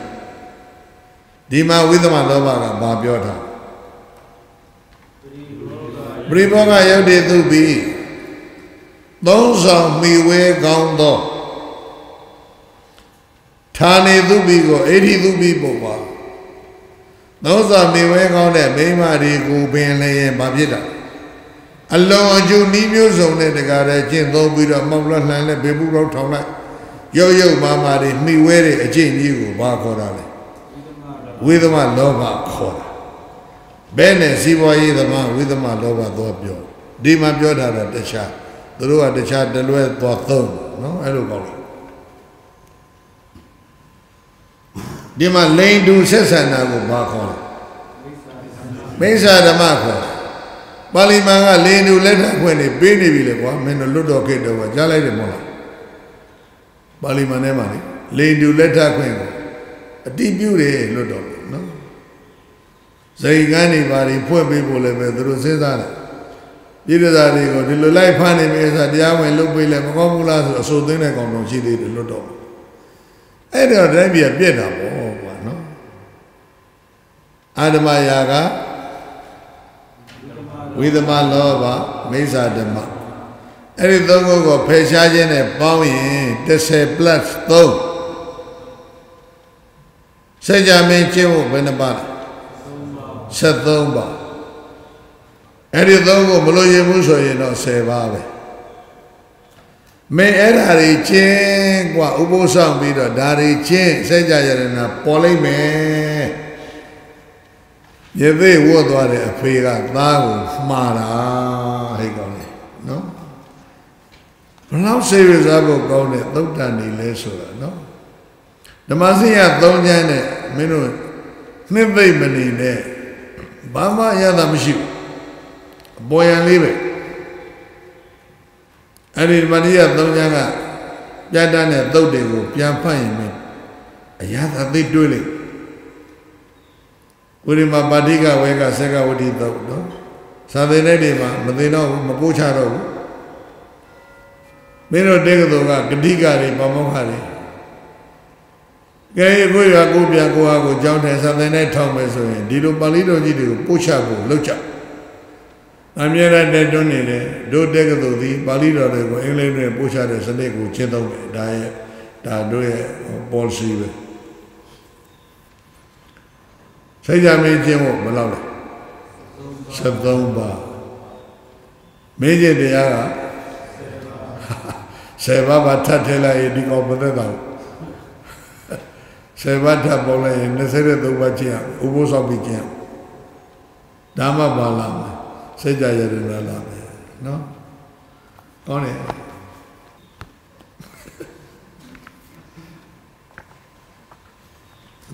ဒီမှာဝိသမလောဘကဘာပြောတာပရိဘောဂယုတ်တိသူပြီးသုံးဆောင်မိဝဲကောင်းသောဌာနေသူပြီးကိုအိဋ္ဌိသူပြီးပုံပါသုံးဆောင်မိဝဲကောင်းတဲ့မိန်းမတွေကိုပင်လည်းဘာဖြစ်တာ အလုံးအကျူနီးမျိုးစုံနဲ့တကားတဲ့ကျင့်သုံးပြီးတော့မောက်လွှတ်လှန်နဲ့ဘေဘူးတော့ထောင်လိုက်ရုပ်ရုပ်မာမာတွေမိဝဲတဲ့အကျင့်ကြီးကိုဘာခေါ်တာလဲဝိသမလောဘခေါ်တာဘယ်နဲ့စီးပွားရေးသမားဝိသမလောဘသွားပြောဒီမှာပြောတာတော့တခြားသူတို့ကတခြားတလွဲသွားသုံးနော်အဲ့လိုကောင်းတယ်ဒီမှာလိန်တူဆက်ဆံတာကိုဘာခေါ်လဲမိစ္ဆာဓမ္မခေါ်တယ် ပါဠိမန်ကလိန်တူလက်ထပ်ခွင့်နေပေးနေပြီလေကွာမင်းတို့လွတ်တော်ခေတ္တကကြားလိုက်တယ်မဟုတ်လားပါဠိမန်ထဲမှာလေလိန်တူလက်ထပ်ခွင့်ကိုအတိပြုတယ်လွတ်တော်နော်ဇိမ်ကန်းနေပါတွေဖွင့်ပေးဖို့လည်းပဲသူတို့စဉ်းစားတယ်ပြည်ရသားတွေကိုဒီလိုလိုက်ဖမ်းနေပြီဆိုတရားဝင်လုပ်ပေးလဲမကောင်းဘူးလားဆိုအဆိုသိတဲ့ကောင်တော်ရှိသေးတယ်လွတ်တော်အဲ့ဒါတိုင်းပြပြက်တာပေါ့ကွာနော်အာဓမယာက ဝိသမလောဘမိစ္ဆာဓမ္မအဲ့ဒီသုံးခုကိုဖယ်ရှားခြင်းနဲ့ပေါင်းရင်10 plus 3စေကြမင်းကျင့်ဖို့ဘယ်နှပါလဲ73ပါအဲ့ဒီသုံးခုမလို့ရင်ဘူးဆိုရင်တော့10ပါပဲမင်းအဲ့ဓာတွေကျင်းกว่าဥပုသ်ဆောင်ပြီးတော့ဓာတွေကျင်းစေကြရတနာပေါ်လိုက်မယ် ရေသေးဝတ်သွားတဲ့အဖေကသားကိုမှားတာဟဲ့ကောင်းလေနော်ဘလောက်စေရစားဖို့ကောင်းတဲ့သုတ်တန်နေလဲဆိုတာနော်ဓမ္မစရိယ၃ချမ်းနဲ့မင်းတို့နှစ်သိမ့်မနေနဲ့ဘာမှရတာမရှိဘူးအပေါ်ရန်လေးပဲအဲ့ဒီဓမ္မရိယ၃ချမ်းကပြတ်တတ်တဲ့သုတ်တွေကိုပြန်ဖတ်ရင်မင်းအရာသာသိတွေးလိုက် ကိုရီမှာပါဠိကဝဲကဆက်ကဝတိသုတ်နော်သာသေတဲ့တွေမှာမသိတော့ဘူးမပိုးချတော့ဘူးမင်းတို့တေကတော်ကဂတိကတွေပမောက္ခတွေကဲကိုရကိုပြန်ကိုဟာကိုကြောင်းတယ်သာသေနဲ့ထောက်မယ်ဆိုရင်ဒီလိုပါဠိတော်ကြီးတွေကိုပို့ချဖို့လုပ်ကြအမြဲတမ်းတက်တွန်းနေတယ်တို့တေကတော်သည်ပါဠိတော်တွေကိုအင်္ဂလိပ်နဲ့ပို့ချတဲ့စနစ်ကိုကျင့်သုံးတယ်ဒါရဲ့ဒါတို့ရဲ့ policy ပဲ စိတ်ကြမင်းကျင့်ဖို့ဘယ်လောက်လဲ73ပါမင်းကျင့်တရားက10ပါးပါထပ်ထည့်လိုက်ရင်ဒီကောင်မသက်တော့10ပါးထပ်ပေါလိုက်ရင်23ပါးကျင့်ဥပုသ်ဆောင်ပြီးကျင့်ဒါမှပါလာမယ်စိတ်ကြရတဲ့လာမယ်နော်ကောင်းတယ်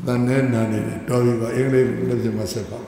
တန်နဲ့နာနေတယ်တော်ပြီပါအင်္ဂလိပ်လက်စမဆက်ပါ